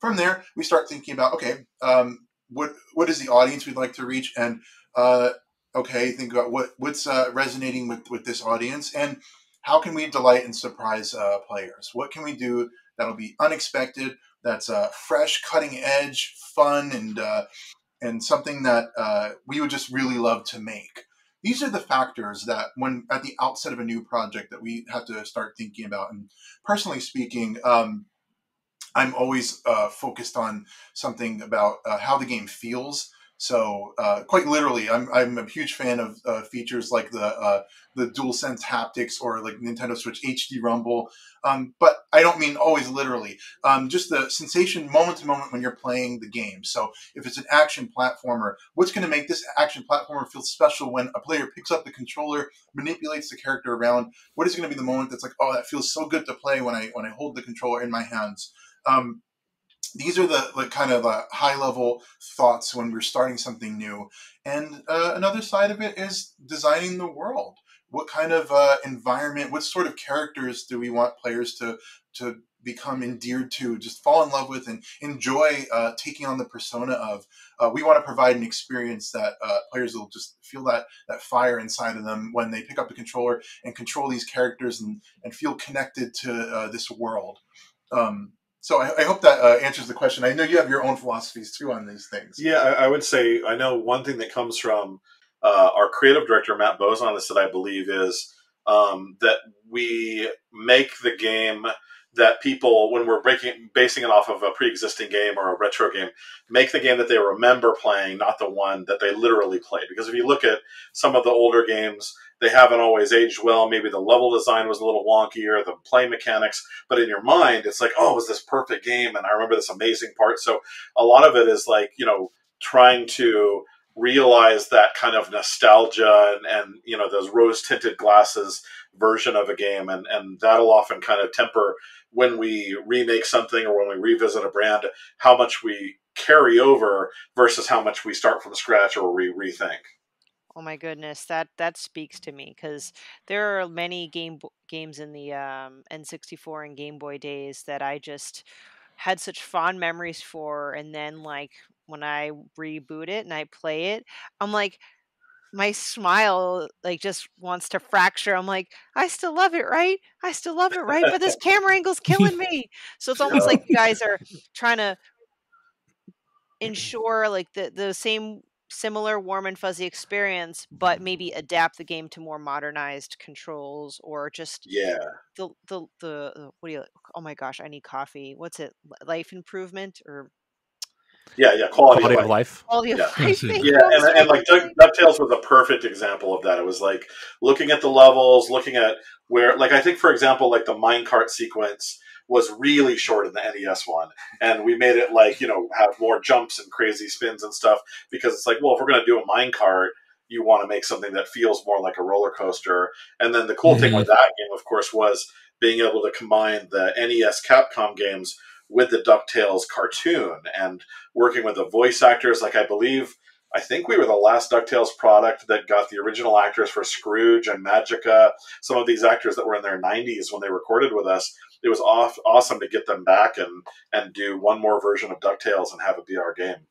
from there, we start thinking about okay, um, what what is the audience we'd like to reach, and uh, okay, think about what what's uh, resonating with with this audience, and how can we delight and surprise uh, players? What can we do that'll be unexpected? That's uh, fresh, cutting edge, fun, and uh, and something that uh, we would just really love to make. These are the factors that, when at the outset of a new project, that we have to start thinking about. And personally speaking, um, I'm always uh, focused on something about uh, how the game feels. So, uh, quite literally, I'm, I'm a huge fan of uh, features like the uh, the DualSense haptics or like Nintendo Switch HD Rumble. Um, but I don't mean always literally. Um, just the sensation moment to moment when you're playing the game. So if it's an action platformer, what's going to make this action platformer feel special when a player picks up the controller, manipulates the character around? What is going to be the moment that's like, oh, that feels so good to play when I when I hold the controller in my hands? Um, these are the like kind of uh, high level thoughts when we're starting something new and uh, another side of it is designing the world what kind of uh, environment what sort of characters do we want players to to become endeared to just fall in love with and enjoy uh, taking on the persona of uh, we want to provide an experience that uh, players will just feel that that fire inside of them when they pick up the controller and control these characters and, and feel connected to uh, this world um, so I, I hope that uh, answers the question. I know you have your own philosophies too on these things. Yeah, I, I would say I know one thing that comes from uh, our creative director Matt Bozon that I believe is um, that we make the game that people, when we're breaking, basing it off of a pre-existing game or a retro game, make the game that they remember playing, not the one that they literally played. Because if you look at some of the older games, they haven't always aged well. Maybe the level design was a little wonkier, the play mechanics, but in your mind, it's like, oh, it was this perfect game, and I remember this amazing part. So a lot of it is like, you know, trying to realize that kind of nostalgia and, and you know those rose tinted glasses version of a game and and that'll often kind of temper when we remake something or when we revisit a brand how much we carry over versus how much we start from scratch or we rethink. Oh my goodness, that that speaks to me because there are many game games in the um, N64 and Game Boy days that I just had such fond memories for, and then like when I reboot it and I play it, I'm like, my smile like just wants to fracture. I'm like, I still love it, right? I still love it, right? But this camera angle's killing me. So it's almost like you guys are trying to mm-hmm. ensure like the the same similar warm and fuzzy experience, but maybe adapt the game to more modernized controls or just yeah the the the what do you oh my gosh I need coffee what's it life improvement or yeah yeah quality, quality of life, quality of yeah, life. yeah and, and like Duck, DuckTales was a perfect example of that. It was like looking at the levels, looking at where like I think for example like the minecart sequence was really short in the NES one, and we made it like you know have more jumps and crazy spins and stuff because it's like, well, if we're going to do a minecart, you want to make something that feels more like a roller coaster. And then the cool mm-hmm. thing with that game, of course, was being able to combine the NES Capcom games with the DuckTales cartoon and working with the voice actors. Like I believe I think we were the last DuckTales product that got the original actors for Scrooge and Magica, some of these actors that were in their 90s when they recorded with us. It was off, awesome to get them back and, and do one more version of DuckTales and have it be our game.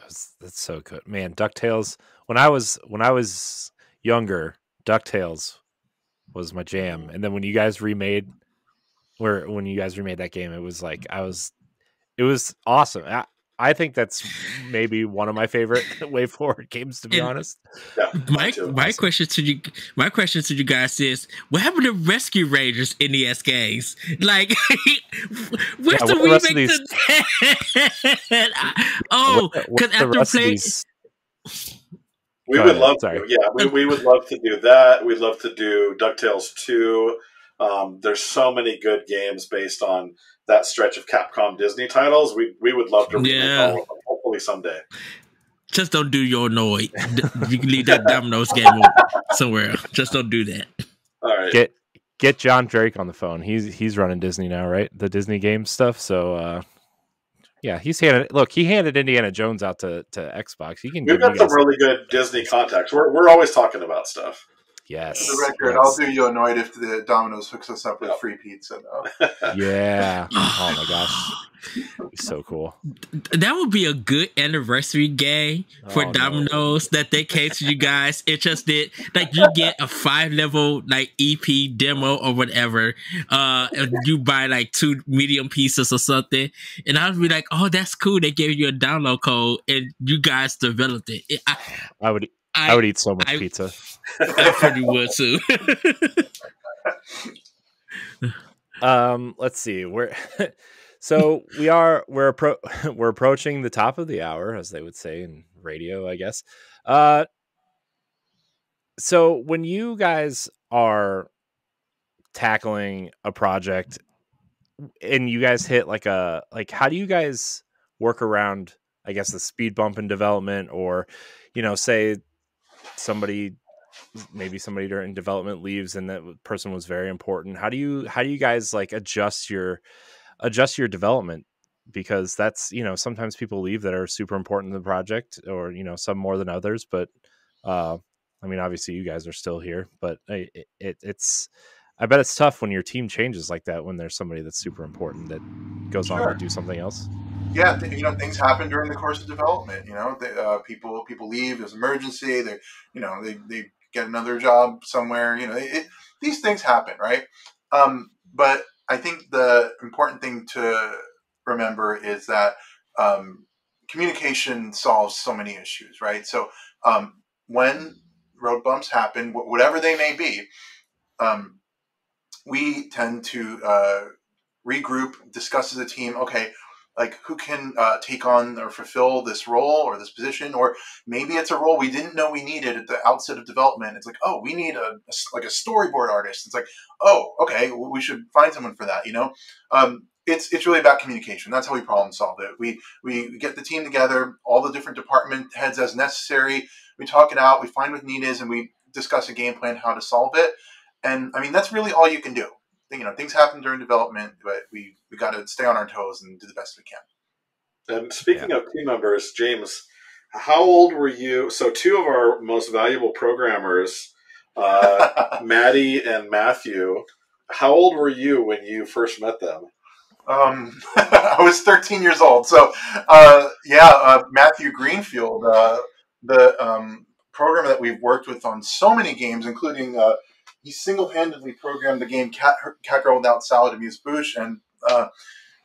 That's, that's so good. Man, DuckTales, when I was when I was younger, DuckTales was my jam. And then when you guys remade where when you guys remade that game, it was like I was it was awesome. I, I think that's maybe one of my favorite WayForward games, to be and honest. Yeah, my my question to you, my question to you guys is, what happened to Rescue Rangers NES games? Like, where's yeah, the remake to that? oh, because after playing. We would love to, yeah, we, we would love to do that. We'd love to do DuckTales 2. Um, there's so many good games based on that stretch of Capcom Disney titles. We we would love to remake yeah. all of them. Hopefully someday. Just don't do Yo! Noid. you can leave that Domino's game somewhere. Just don't do that. All right. Get get John Drake on the phone. He's he's running Disney now, right? The Disney game stuff. So uh, yeah, he's handed. Look, he handed Indiana Jones out to, to Xbox. He can. We've got some really good Disney contacts. We're we're always talking about stuff. Yes. For the record, yes. I'll do you annoyed if the Domino's hooks us up with yep. free pizza. Though. yeah. Oh my gosh. so cool. That would be a good anniversary game for oh, Domino's no. that they came to you guys It just did Like you get a five level like EP demo or whatever. Uh and you buy like two medium pieces or something. And I would be like, oh that's cool. They gave you a download code and you guys developed it. I, I would I, I, would eat so much I, pizza. I pretty would too. um, let's see. We're so we are we're appro- we're approaching the top of the hour, as they would say in radio, I guess. Uh, so when you guys are tackling a project and you guys hit like a like how do you guys work around I guess the speed bump in development or you know say somebody maybe somebody during development leaves and that person was very important how do you how do you guys like adjust your adjust your development? Because that's you know sometimes people leave that are super important to the project or you know some more than others but uh i mean obviously you guys are still here but it, it it's i bet it's tough when your team changes like that when there's somebody that's super important that goes sure. on to do something else yeah you know things happen during the course of development you know they, uh, people people leave there's emergency they you know they, they get another job somewhere you know it, these things happen right um, but i think the important thing to remember is that um, communication solves so many issues, right? So um, when road bumps happen, whatever they may be, um, we tend to uh, regroup, discuss as a team. Okay, like who can uh, take on or fulfill this role or this position, or maybe it's a role we didn't know we needed at the outset of development. It's like, oh, we need a, a like a storyboard artist. It's like, oh, okay, we should find someone for that. You know, um, it's it's really about communication. That's how we problem solve it. We we get the team together, all the different department heads as necessary. We talk it out. We find what need is, and we discuss a game plan how to solve it. And I mean, that's really all you can do. You know, things happen during development, but we we got to stay on our toes and do the best we can. And speaking yeah. of team members, James, how old were you? So two of our most valuable programmers, uh, Maddie and Matthew. How old were you when you first met them? Um, I was 13 years old. So, uh, yeah, uh, Matthew Greenfield, uh, the um, programmer that we've worked with on so many games, including uh, he single-handedly programmed the game Cat, Cat Girl Without Salad Amuse Bouche, and uh,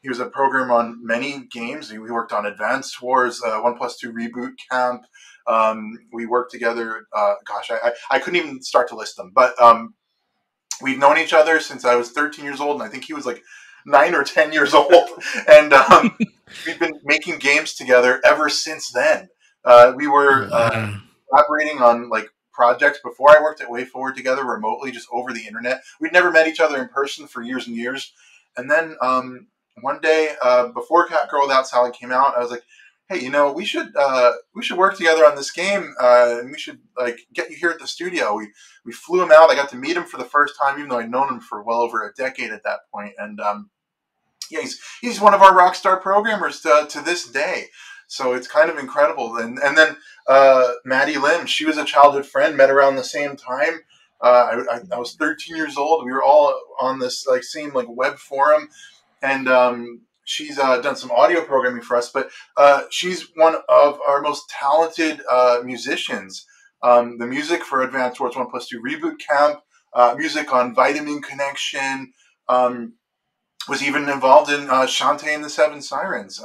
he was a programmer on many games. We worked on Advanced Wars, uh, One Plus Two Reboot Camp. Um, we worked together. gosh, I, I, I, couldn't even start to list them, but um, we've known each other since I was 13 years old, and I think he was like nine or ten years old, and um, we've been making games together ever since then. Uh, we were uh, collaborating on like projects before I worked at WayForward together remotely, just over the internet. We'd never met each other in person for years and years, and then um, one day uh, before Cat Girl Without Salad came out, I was like, "Hey, you know, we should uh, we should work together on this game, uh, and we should like get you here at the studio." We we flew him out. I got to meet him for the first time, even though I'd known him for well over a decade at that point. and um, yeah, he's he's one of our rock star programmers to, to this day. So it's kind of incredible. And and then uh, Maddie Lim, she was a childhood friend, met around the same time. Uh, I, I, was 13 years old. We were all on this like same like web forum, and um, she's uh, done some audio programming for us. But uh, she's one of our most talented uh, musicians. Um, the music for Advanced Wars One Plus Two Reboot Camp, uh, music on Vitamin Connection. Um, was even involved in uh, Shantae and the Seven Sirens.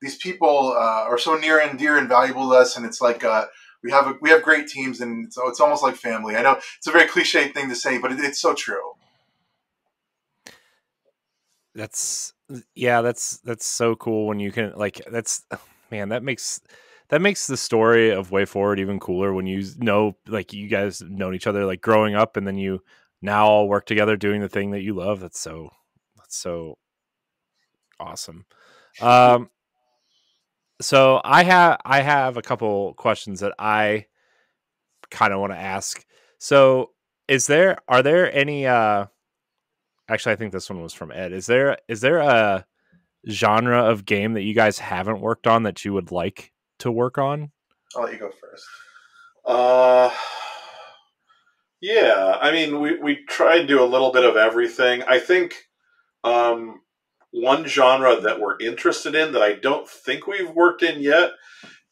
These people uh, are so near and dear and valuable to us, and it's like uh, we have a, we have great teams, and so it's almost like family. I know it's a very cliche thing to say, but it, it's so true. That's yeah, that's that's so cool when you can like that's man that makes that makes the story of WayForward even cooler when you know like you guys known each other like growing up and then you now all work together doing the thing that you love that's so that's so awesome. Um, so I have I have a couple questions that I kind of want to ask. So is there are there any uh actually I think this one was from Ed. Is there is there a genre of game that you guys haven't worked on that you would like to work on? I'll let you go first. Uh yeah, I mean we we try and do a little bit of everything. I think um, one genre that we're interested in that I don't think we've worked in yet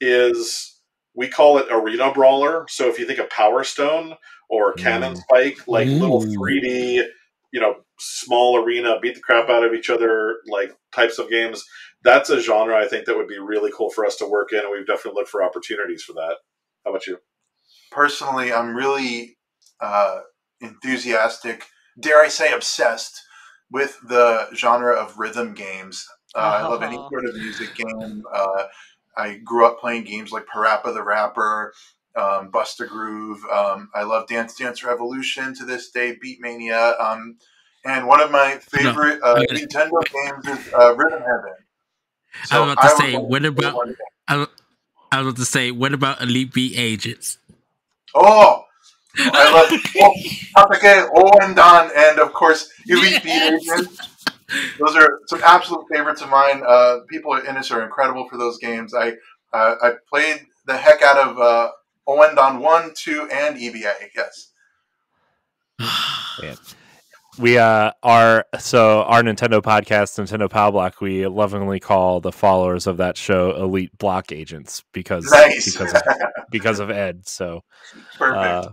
is we call it arena brawler. So if you think of Power Stone or Cannon mm. Spike, like Ooh. little 3D, you know, small arena, beat the crap out of each other, like types of games, that's a genre I think that would be really cool for us to work in, and we've definitely looked for opportunities for that. How about you? Personally, I'm really uh, enthusiastic, dare I say, obsessed with the genre of rhythm games. Uh, I love any uh-huh. sort of music game. Uh, I grew up playing games like Parappa the Rapper, um, Bust Groove. Um, I love Dance Dance Revolution to this day, Beatmania. Um, and one of my favorite uh, okay. Nintendo games is uh, Rhythm Heaven. I was about to would say, what about- I, was- I was about to say, what about Elite Beat Agents? Oh, I love Tatakae, Owen Don, and of course Elite Beat Agents. Those are some absolute favorites of mine. Uh, people at iNiS are incredible for those games. I uh, I played the heck out of uh, Ouendan one, two, and EBA. Yes. we uh are so our Nintendo podcast, Nintendo Power Block, we lovingly call the followers of that show elite block agents because Nice. because of, because of Ed. So Perfect. uh,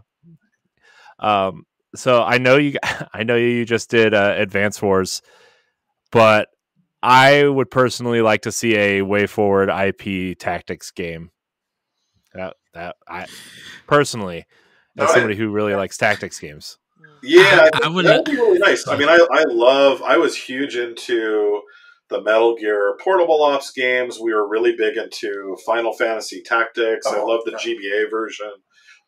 um so I know you I know you just did uh, Advance Wars, but I would personally like to see a WayForward IP tactics game. That that I personally as somebody who really likes tactics games. Yeah, I- I, I would- that would be really nice. I mean, I, I love. I was huge into the Metal Gear portable ops games. We were really big into Final Fantasy Tactics. I Oh, love the yeah. GBA version.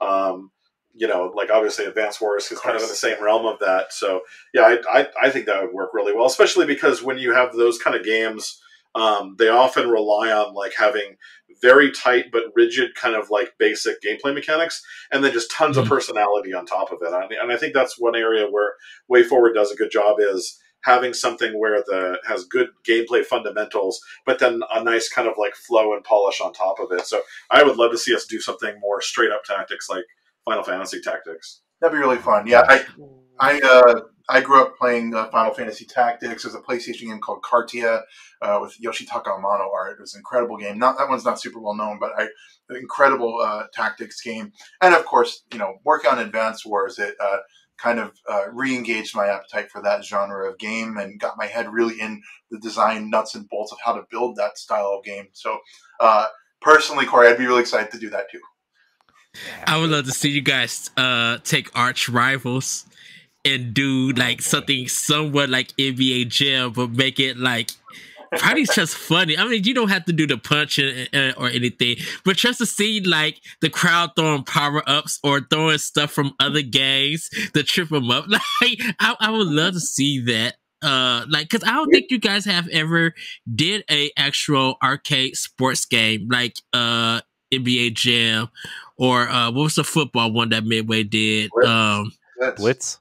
Um, you know, like obviously Advance Wars is kind of in the same realm of that. So yeah, I, I I think that would work really well, especially because when you have those kind of games. Um, they often rely on like having very tight but rigid kind of like basic gameplay mechanics and then just tons of Mhm. personality on top of it. And, and I think that's one area where WayForward does a good job is having something where the has good gameplay fundamentals, but then a nice kind of like flow and polish on top of it. So I would love to see us do something more straight up tactics like Final Fantasy Tactics. That'd be really fun. Yeah, I I uh, I grew up playing uh, Final Fantasy Tactics. There's a PlayStation game called Kartia uh, with Yoshitaka Amano art. It was an incredible game. Not that one's not super well known, but I an incredible uh, tactics game. And of course, you know, working on Advanced Wars, it uh, kind of uh, re-engaged my appetite for that genre of game and got my head really in the design nuts and bolts of how to build that style of game. So, uh, personally, Corey, I'd be really excited to do that too. I would love to see you guys uh take arch rivals and do like something somewhat like NBA Jam, but make it like probably just funny. I mean, you don't have to do the punch and, and- or anything, but just to see like the crowd throwing power ups or throwing stuff from other games to trip them up. Like, I, I would love to see that. Uh, like, cause I don't think you guys have ever did a actual arcade sports game like uh NBA Jam or uh what was the football one that Midway did? Blitz. Um That's, Blitz.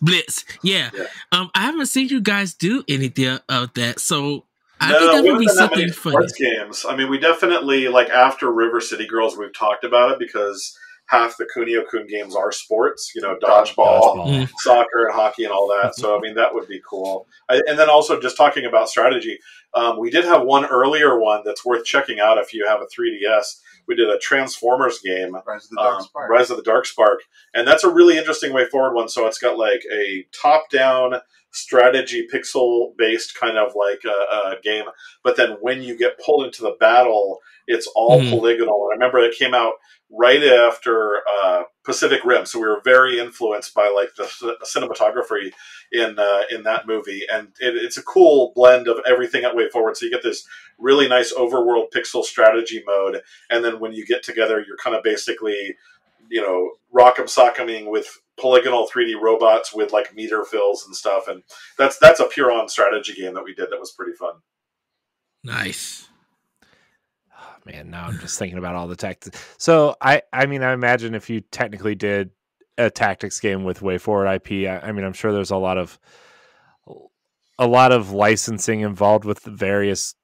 Blitz. Yeah. Yeah. Um I haven't seen you guys do anything of that. So I no, think that we would be haven't done many something funny. sports games. I mean, we definitely like after River City Girls, we've talked about it because half the Kunio Kun games are sports. You know, dodgeball, Dodgeball. Mm. soccer, and hockey, and all that. So I mean, that would be cool. I, and then also just talking about strategy, um, we did have one earlier one that's worth checking out if you have a 3DS. We did a Transformers game Rise of the Dark um, Spark. Rise of the Dark Spark, and that's a really interesting WayForward one. So it's got like a top-down strategy pixel-based kind of like a, uh, game, but then when you get pulled into the battle, it's all Mhm. polygonal. And I remember it came out right after uh, Pacific Rim, so we were very influenced by like the, cinematography in uh, in that movie, and it, it's a cool blend of everything at WayForward. So you get this really nice overworld pixel strategy mode, and then when you get together, you're kind of basically, you know, rock'em sock'eming with polygonal 3D robots with like meter fills and stuff, and that's that's a pure on strategy game that we did that was pretty fun. Nice. Oh, man, now I'm just thinking about all the tactics. So I, I mean, I imagine if you technically did a tactics game with WayForward IP, I, I mean, I'm sure there's a lot of a lot of licensing involved with the various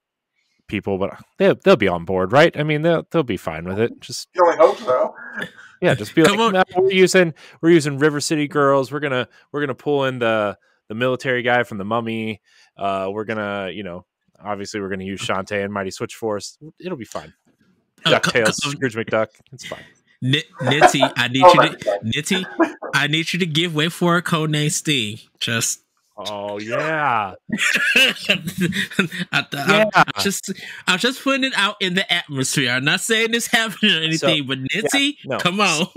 people, but they'll they'll be on board, right? I mean, they'll they'll be fine with it. Just You only hope so. yeah, just be Come like, on. "No, we're using we're using River City Girls. We're gonna we're gonna pull in the the military guy from the Mummy. Uh, we're gonna you know obviously we're gonna use Shantae and Mighty Switch Force. It'll be fine. Uh, co- DuckTales, Scrooge McDuck. It's fine. N- Nitty, I need Oh you my to God. Nitty, I need you to give way for a code name Sting. Just Oh yeah, I, I, yeah. I, just I'm just putting it out in the atmosphere. I'm not saying it's happening or anything, but Nitty, no. come on.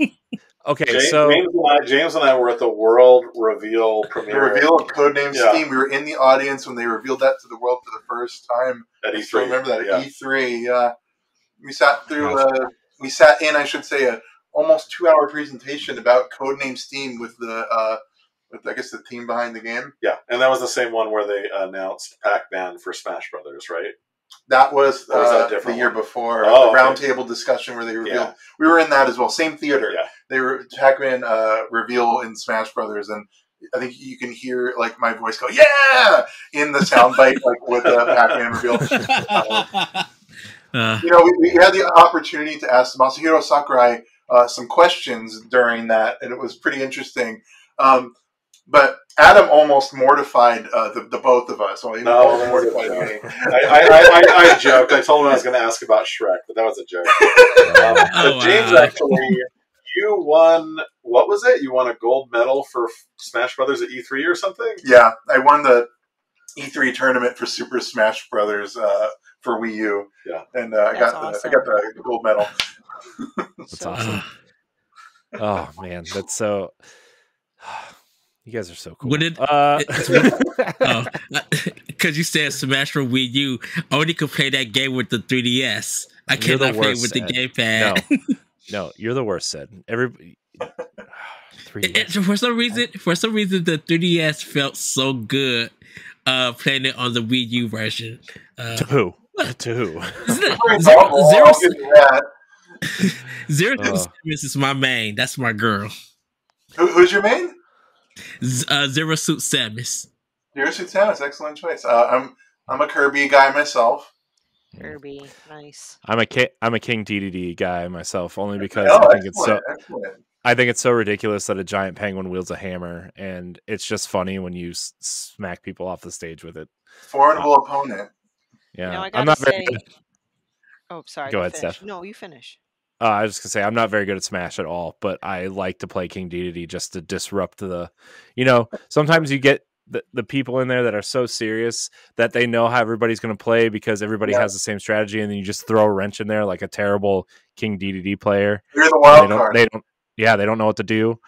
Okay, James, so James, and I, James and I were at the world reveal premiere. The reveal of Codename Yeah. Steam. We were in the audience when they revealed that to the world for the first time. at I E3. still remember that Yeah. at E3. Yeah, we sat through. Uh, we sat in, I should say, a almost two hour presentation about Codename Steam with the uh, with I guess the team behind the game. Yeah, and that was the same one where they announced Pac-Man for Smash Brothers, right? That was, Or was that a uh, different the year one? before Oh, the okay. roundtable discussion where they revealed. Yeah. We were in that as well. Same theater. Yeah. They were Pac-Man uh, reveal in Smash Brothers, and I think you can hear like my voice go "Yeah" in the soundbite, like with the Pac-Man reveal. Uh, You know, we, we had the opportunity to ask Masahiro Sakurai uh, some questions during that, and it was pretty interesting. Um, but Adam almost mortified uh, the, the both of us. Well, he No, almost that was a mortified me. I, I, I, I, I joked. I told him I was going to ask about Shrek, but that was a joke. Um, but Oh, James, wow. actually, you won. What was it? You won a gold medal for Smash Brothers at E3 or something? Yeah, I won the E3 tournament for Super Smash Brothers uh, for Wii U. Yeah. and uh, I That's got awesome. the I got the gold medal. That's So- awesome. Oh man, that's so. You guys are so cool. Would it- Uh, oh, because you said Smash for Wii U, I only could play that game with the 3DS. I You're the cannot play worst, with the Ed. gamepad. no, no, you're the worst. Said every. It- it- for some reason, for some reason, the 3DS felt so good uh, playing it on the Wii U version. Uh, To who? To who? isn't it- Pretty Zero, awful, Zero, I'll give you that. Zero Uh. Suit is my main. That's my girl. Who, who's your main? Z- uh, Zero Suit Samus. Zero Suit Samus, excellent choice. Uh, I'm I'm a Kirby guy myself. Kirby, nice. I'm a Ki- I'm a King DDD guy myself, only because Oh, I think it's so excellent, excellent. I think it's so ridiculous that a giant penguin wields a hammer, and it's just funny when you s- smack people off the stage with it. Formidable opponent. Yeah, Now I I'm gotta not very. Good. Oh, sorry. Go ahead, finish. Steph. No, you finish. Uh, I was just gonna say I'm not very good at Smash at all, but I like to play King DDD just to disrupt the. You know, sometimes you get the, the people in there that are so serious that they know how everybody's going to play because everybody Yeah. has the same strategy, and then you just throw a wrench in there like a terrible King DDD player. You're the wild they don't. card. They don't. Yeah, they don't know what to do,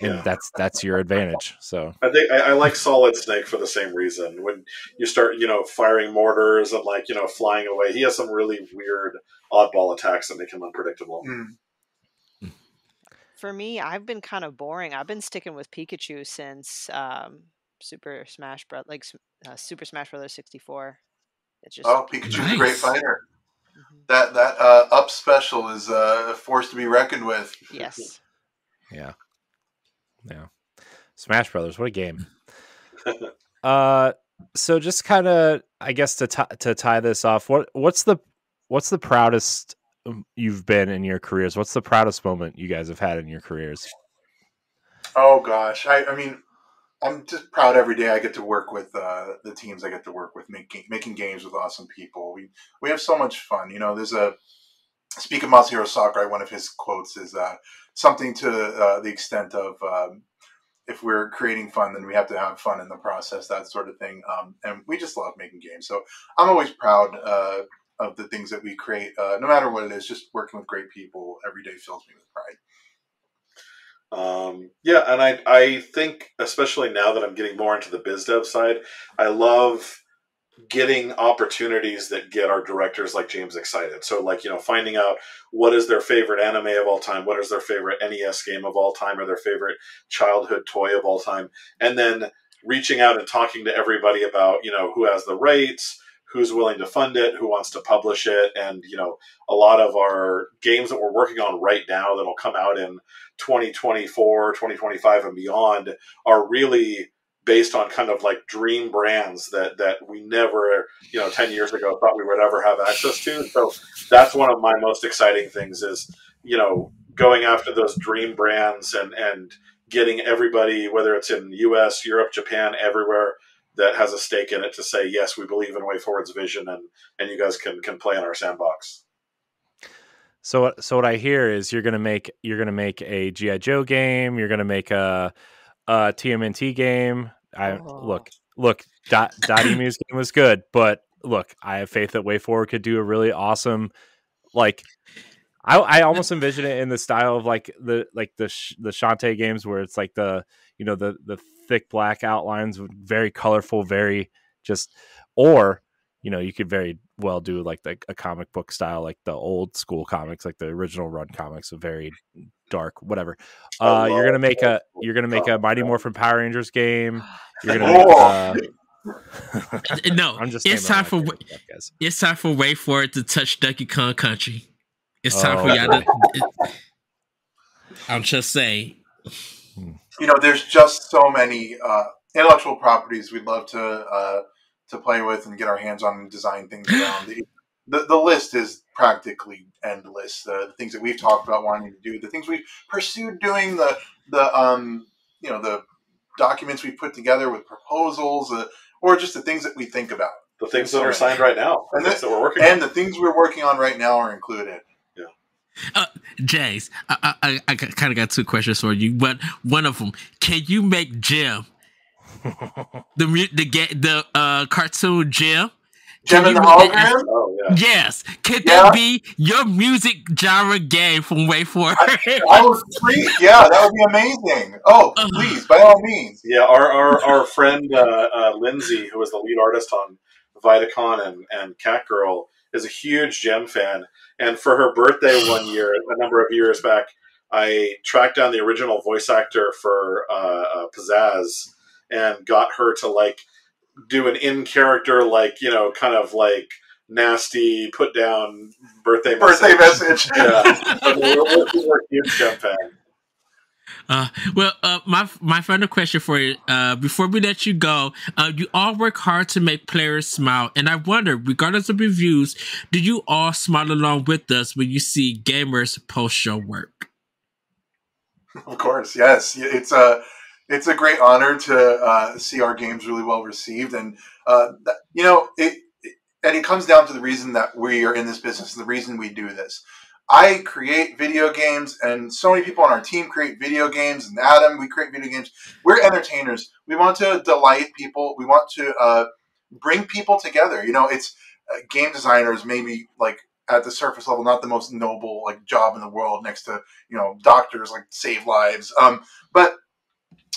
Yeah. that's that's your advantage. So I think I, I like Solid Snake for the same reason. When you start, you know, firing mortars and like you know flying away, he has some really weird oddball attacks that make him unpredictable. Mm. For me, I've been kind of boring. I've been sticking with Pikachu since um, Super Smash Bros. Like uh, Super Smash Brothers sixty four. It's just Oh, Pikachu's a great Nice. fighter. Mhm. That that uh, up special is uh, a force to be reckoned with. yes. yeah, yeah. Smash Brothers, what a game. uh, so just kind of, I guess to ti- to tie this off, what what's the what's the proudest um, you've been in your careers? What's the proudest moment you guys have had in your careers? Oh gosh, I, I mean, I'm just proud every day I get to work with uh, the teams I get to work with, making making games with awesome people. We we have so much fun. You know, there's a speak of Masahiro Sakurai. One of his quotes is uh, something to uh, the extent of. Um, if we're creating fun, then we have to have fun in the process, that sort of thing. Um, and we just love making games. So I'm always proud uh, of the things that we create, uh, no matter what it is. Just working with great people every day fills me with pride. Um, yeah, and I I think especially now that I'm getting more into the biz dev side, I love getting opportunities that get our directors like James excited. So like, you know, finding out what is their favorite anime of all time, what is their favorite NES game of all time, or their favorite childhood toy of all time, and then reaching out and talking to everybody about, you know, who has the rights, who's willing to fund it, who wants to publish it, and you know, a lot of our games that we're working on right now that'll come out in 2024, 2025 and beyond are really based on kind of like dream brands that that we never, you know, 10 years ago thought we would ever have access to. So that's one of my most exciting things is, you know, going after those dream brands and and getting everybody whether it's in US, Europe, Japan, everywhere that has a stake in it to say yes, we believe in WayForward's vision and and you guys can can play in our sandbox. So so what I hear is you're gonna make you're gonna make a GI Joe game. You're gonna make a, Uh, a TMNT game. I Oh. look look Dot Dotemu's game was good, but look, I have faith that WayForward could do a really awesome like. I, I almost envision it in the style of like the like the sh- the Shantae games where it's like the you know the the thick black outlines, very colorful, very just or you know you could very well do like the, a comic book style like the old school comics like the original run comics a very dark. Whatever. Uh, you're gonna make a you're gonna make a Mighty books. Morphin Power Rangers game. You're gonna make. Oh. Uh, No, I'm just. it's time for favorite stuff, guys. it's time for Wait for it to touch Donkey Kong Country. It's time for Oh. y'all to. I'm just saying. you know, there's just so many uh, intellectual properties we'd love to uh, to play with and get our hands on and design things around. The, the, the list is practically endless. The, the things that we've talked about wanting to do, the things we've pursued doing, the the um, you know the documents we put together with proposals, uh, or just the things that we think about. The things that are signed right now, And the things that we're working And the things we're working on right now are included. Jace, I, I, I kind of got two questions for you, but one of them, can you make Jim the the ga- the uh, cartoon Jem? Jem Can and the you hologram. On. Yeah. Yes, Could Yeah. that be your music genre game from WayForward? It? I would please, yeah, that would be amazing. Oh, please, by all means. Yeah, our our, our friend uh, uh, Lindsay, who was the lead artist on Vitacon and, and Catgirl, is a huge Jem fan. And for her birthday one year, a number of years back, I tracked down the original voice actor for uh, uh, Pizzazz and got her to like do an in character, like you know, kind of like nasty put down birthday Birthday message. message. Yeah, we're, huge Jem fan. Uh, well, uh, my my final question for you, uh, before we let you go, uh, you all work hard to make players smile, and I wonder, regardless of reviews, do you all smile along with us when you see gamers post your work? Of course, yes. It's a it's a great honor to uh, see our games really well received, and uh, you know it, it. And it comes down to the reason that we are in this business, and the reason we do this. I create video games, and so many people on our team create video games, and Adam, we create video games. We're entertainers. We want to delight people. We want to uh, bring people together. You know, it's uh, game designers maybe like at the surface level, not the most noble like job in the world next to you know doctors like save lives. Um, but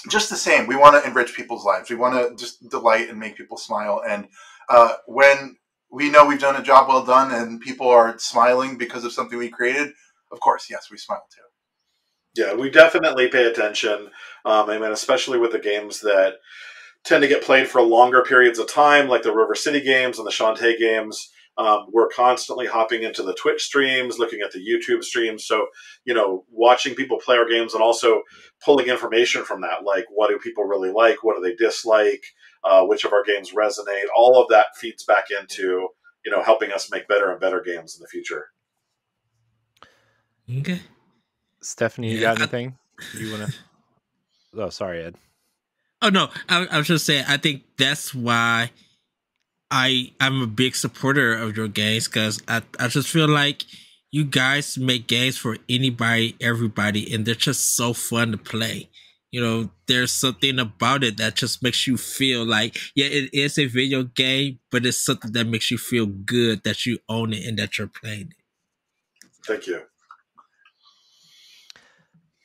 just the same, we want to enrich people's lives. We want to just delight and make people smile. And uh, when we know we've done a job well done and people are smiling because of something we created, of course, yes, we smile too. Yeah, we definitely pay attention. Um, I mean, especially with the games that tend to get played for longer periods of time, like the River City games and the Shantae games. Um, we're constantly hopping into the Twitch streams, looking at the YouTube streams. So, you know, watching people play our games and also pulling information from that, like what do people really like, what do they dislike, uh, which of our games resonate. All of that feeds back into you know helping us make better and better games in the future. Okay. Stephanie, you Yeah, got anything you want to? Oh, sorry, Ed. Oh no, I, I was just saying. I think that's why I I'm a big supporter of your games because I I just feel like you guys make games for anybody, everybody, and they're just so fun to play. You know, there's something about it that just makes you feel like, yeah, it is a video game, but it's something that makes you feel good that you own it and that you're playing it. Thank you.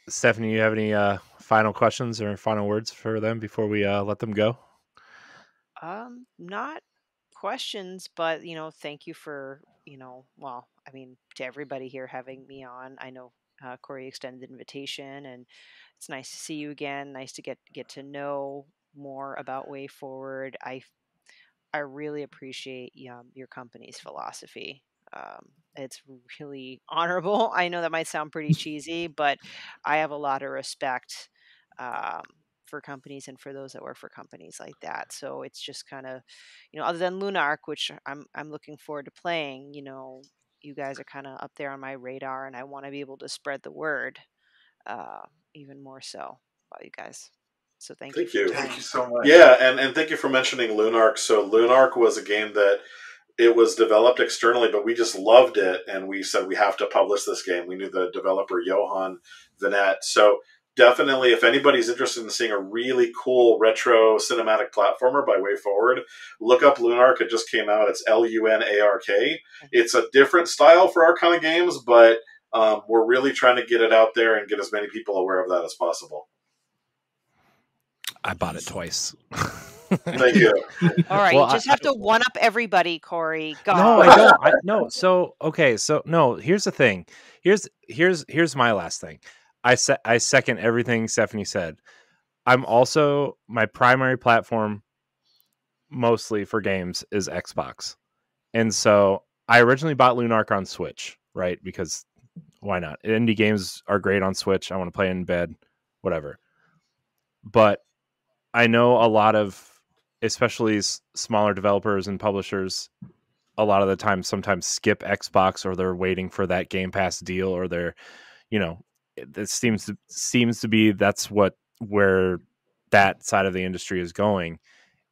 Stephanie, you have any uh, final questions or final words for them before we uh, let them go? Um, not questions, but you know, thank you for you know, well, I mean, to everybody here having me on. I know uh, Corey extended the invitation, and it's nice to see you again. Nice to get get to know more about WayForward. I I really appreciate um, your company's philosophy. Um, it's really honorable. I know that might sound pretty cheesy, but I have a lot of respect um, for companies and for those that work for companies like that. So it's just kind of, you know, other than Lunark, which I'm I'm looking forward to playing. You know, you guys are kind of up there on my radar, and I want to be able to spread the word uh, even more so about you guys. So thank, Thank you. you. Thank you so much. Yeah, and, and thank you for mentioning Lunark. So Lunark was a game that it was developed externally, but we just loved it, and we said we have to publish this game. We knew the developer Johan Vinet. So definitely, if anybody's interested in seeing a really cool retro cinematic platformer by WayForward, look up Lunark. It just came out. It's L U N A R K. It's a different style for our kind of games, but um, we're really trying to get it out there and get as many people aware of that as possible. I bought it twice. Thank you. All right, Well, you just I- have to one up everybody, Corey. God. No, I don't. I, no. So okay. So no. Here's the thing. Here's here's here's my last thing. I se- I second everything Stephanie said. I'm also my primary platform mostly for games is Xbox. And so I originally bought Lunark on Switch, right? Because why not? Indie games are great on Switch. I want to play in bed, whatever. But I know a lot of especially smaller developers and publishers a lot of the time sometimes skip Xbox or they're waiting for that Game Pass deal or they're you know it seems to seems to be that's what where that side of the industry is going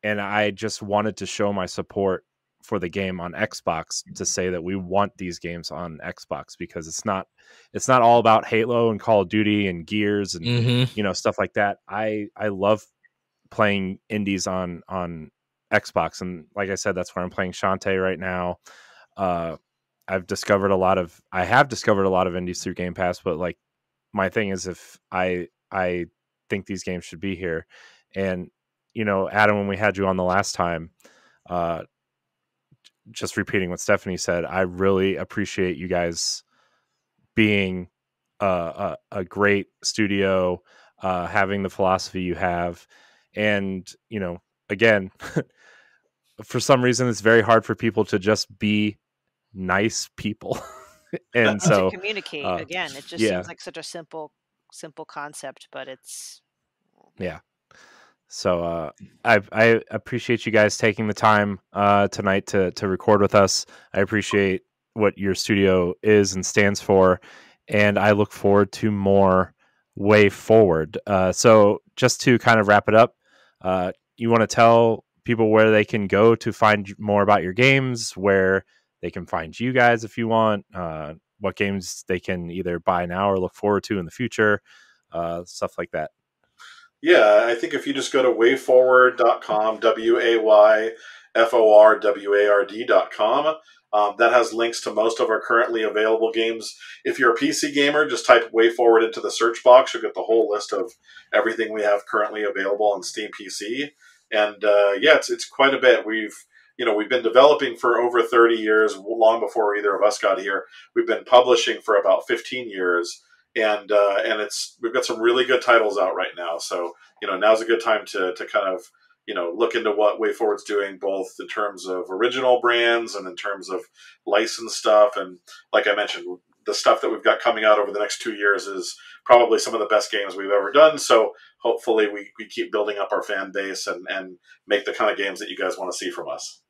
and I just wanted to show my support for the game on Xbox to say that we want these games on Xbox because it's not it's not all about Halo and Call of Duty and Gears and mm-hmm. you know stuff like that. I I love playing indies on on Xbox and like I said that's where I'm playing Shantae right now. Uh I've discovered a lot of I have discovered a lot of indies through Game Pass but like my thing is if I I think these games should be here and you know, Adam, when we had you on the last time, uh, just repeating what Stephanie said, I really appreciate you guys being a, a, a great studio, uh, having the philosophy you have. And, you know, again, for some reason, it's very hard for people to just be nice people. and so to communicate uh, again, it just yeah. seems like such a simple, simple concept, but it's yeah so uh, I, I appreciate you guys taking the time uh, tonight to to record with us. I appreciate what your studio is and stands for, and I look forward to more WayForward. Uh, so just to kind of wrap it up, uh, you want to tell people where they can go to find more about your games, where they can find you guys if you want, uh, what games they can either buy now or look forward to in the future, uh, stuff like that. Yeah, I think if you just go to wayforward.com, W A Y F O R W A R D.com, um, that has links to most of our currently available games. If you're a PC gamer, just type WayForward into the search box. You'll get the whole list of everything we have currently available on Steam PC. And uh, yeah, it's, it's quite a bit. We've you know we've been developing for over 30 years, long before either of us got here. We've been publishing for about 15 years and uh, and it's we've got some really good titles out right now. So you know now's a good time to to kind of you know look into what WayForward's doing, both in terms of original brands and in terms of licensed stuff. And like I mentioned, the stuff that we've got coming out over the next two years is probably some of the best games we've ever done. So hopefully we, we keep building up our fan base and, and make the kind of games that you guys want to see from us.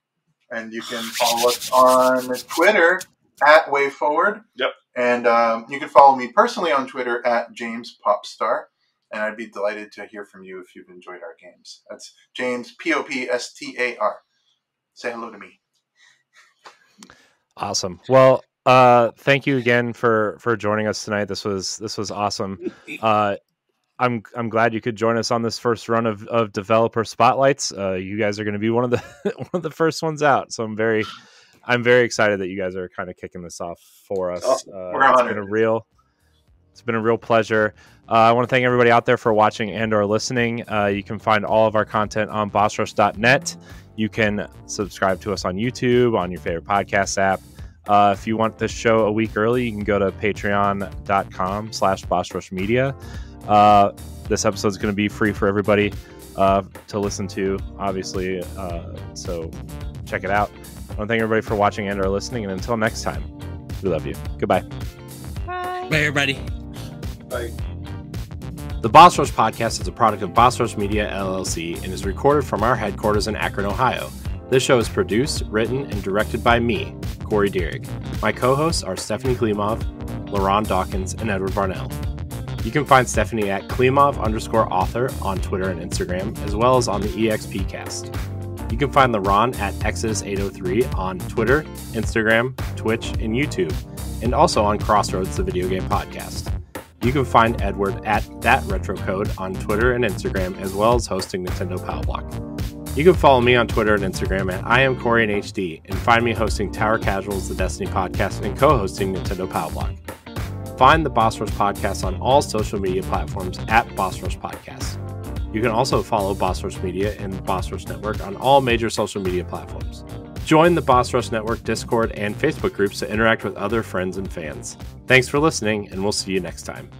And you can follow us on Twitter at WayForward. Yep. And um, you can follow me personally on Twitter at James Popstar. And I'd be delighted to hear from you if you've enjoyed our games. That's James P O P S T A R. Say hello to me. Awesome. Well, uh, thank you again for for joining us tonight. This was this was awesome. Uh, I'm I'm glad you could join us on this first run of, of developer spotlights. Uh, you guys are going to be one of the one of the first ones out, so I'm very I'm very excited that you guys are kind of kicking this off for us. Oh, uh, it's been a real, it's been a real pleasure. Uh, I want to thank everybody out there for watching and or listening. Uh, you can find all of our content on bossrush.net. You can subscribe to us on YouTube, on your favorite podcast app. Uh, if you want this show a week early, you can go to patreon.com slash bossrushmedia. Uh, this episode is going to be free for everybody uh, to listen to, obviously. Uh, so check it out. I want to thank everybody for watching and or listening. And until next time, we love you. Goodbye. Bye. Bye, everybody. Bye. The Boss Rush podcast is a product of Boss Rush Media LLC and is recorded from our headquarters in Akron, Ohio. This show is produced, written, and directed by me, Corey Dierig. My co hosts are Stephanie Klimov, LaRon Dawkins, and Edward Varnell. You can find Stephanie at Klimov underscore author on Twitter and Instagram, as well as on the EXP cast. You can find LaRon at Exodus803 on Twitter, Instagram, Twitch, and YouTube, and also on Crossroads, the video game podcast. You can find Edward at That Retro Code on Twitter and Instagram, as well as hosting Nintendo Power Block. You can follow me on Twitter and Instagram at I am Corey in HD, and find me hosting Tower Casuals, the Destiny podcast, and co-hosting Nintendo Power Block. Find the Boss Rush podcast on all social media platforms at Boss Rush Podcast. You can also follow Boss Rush Media and Boss Rush Network on all major social media platforms. Join the Boss Rush Network Discord and Facebook groups to interact with other friends and fans. Thanks for listening, and we'll see you next time.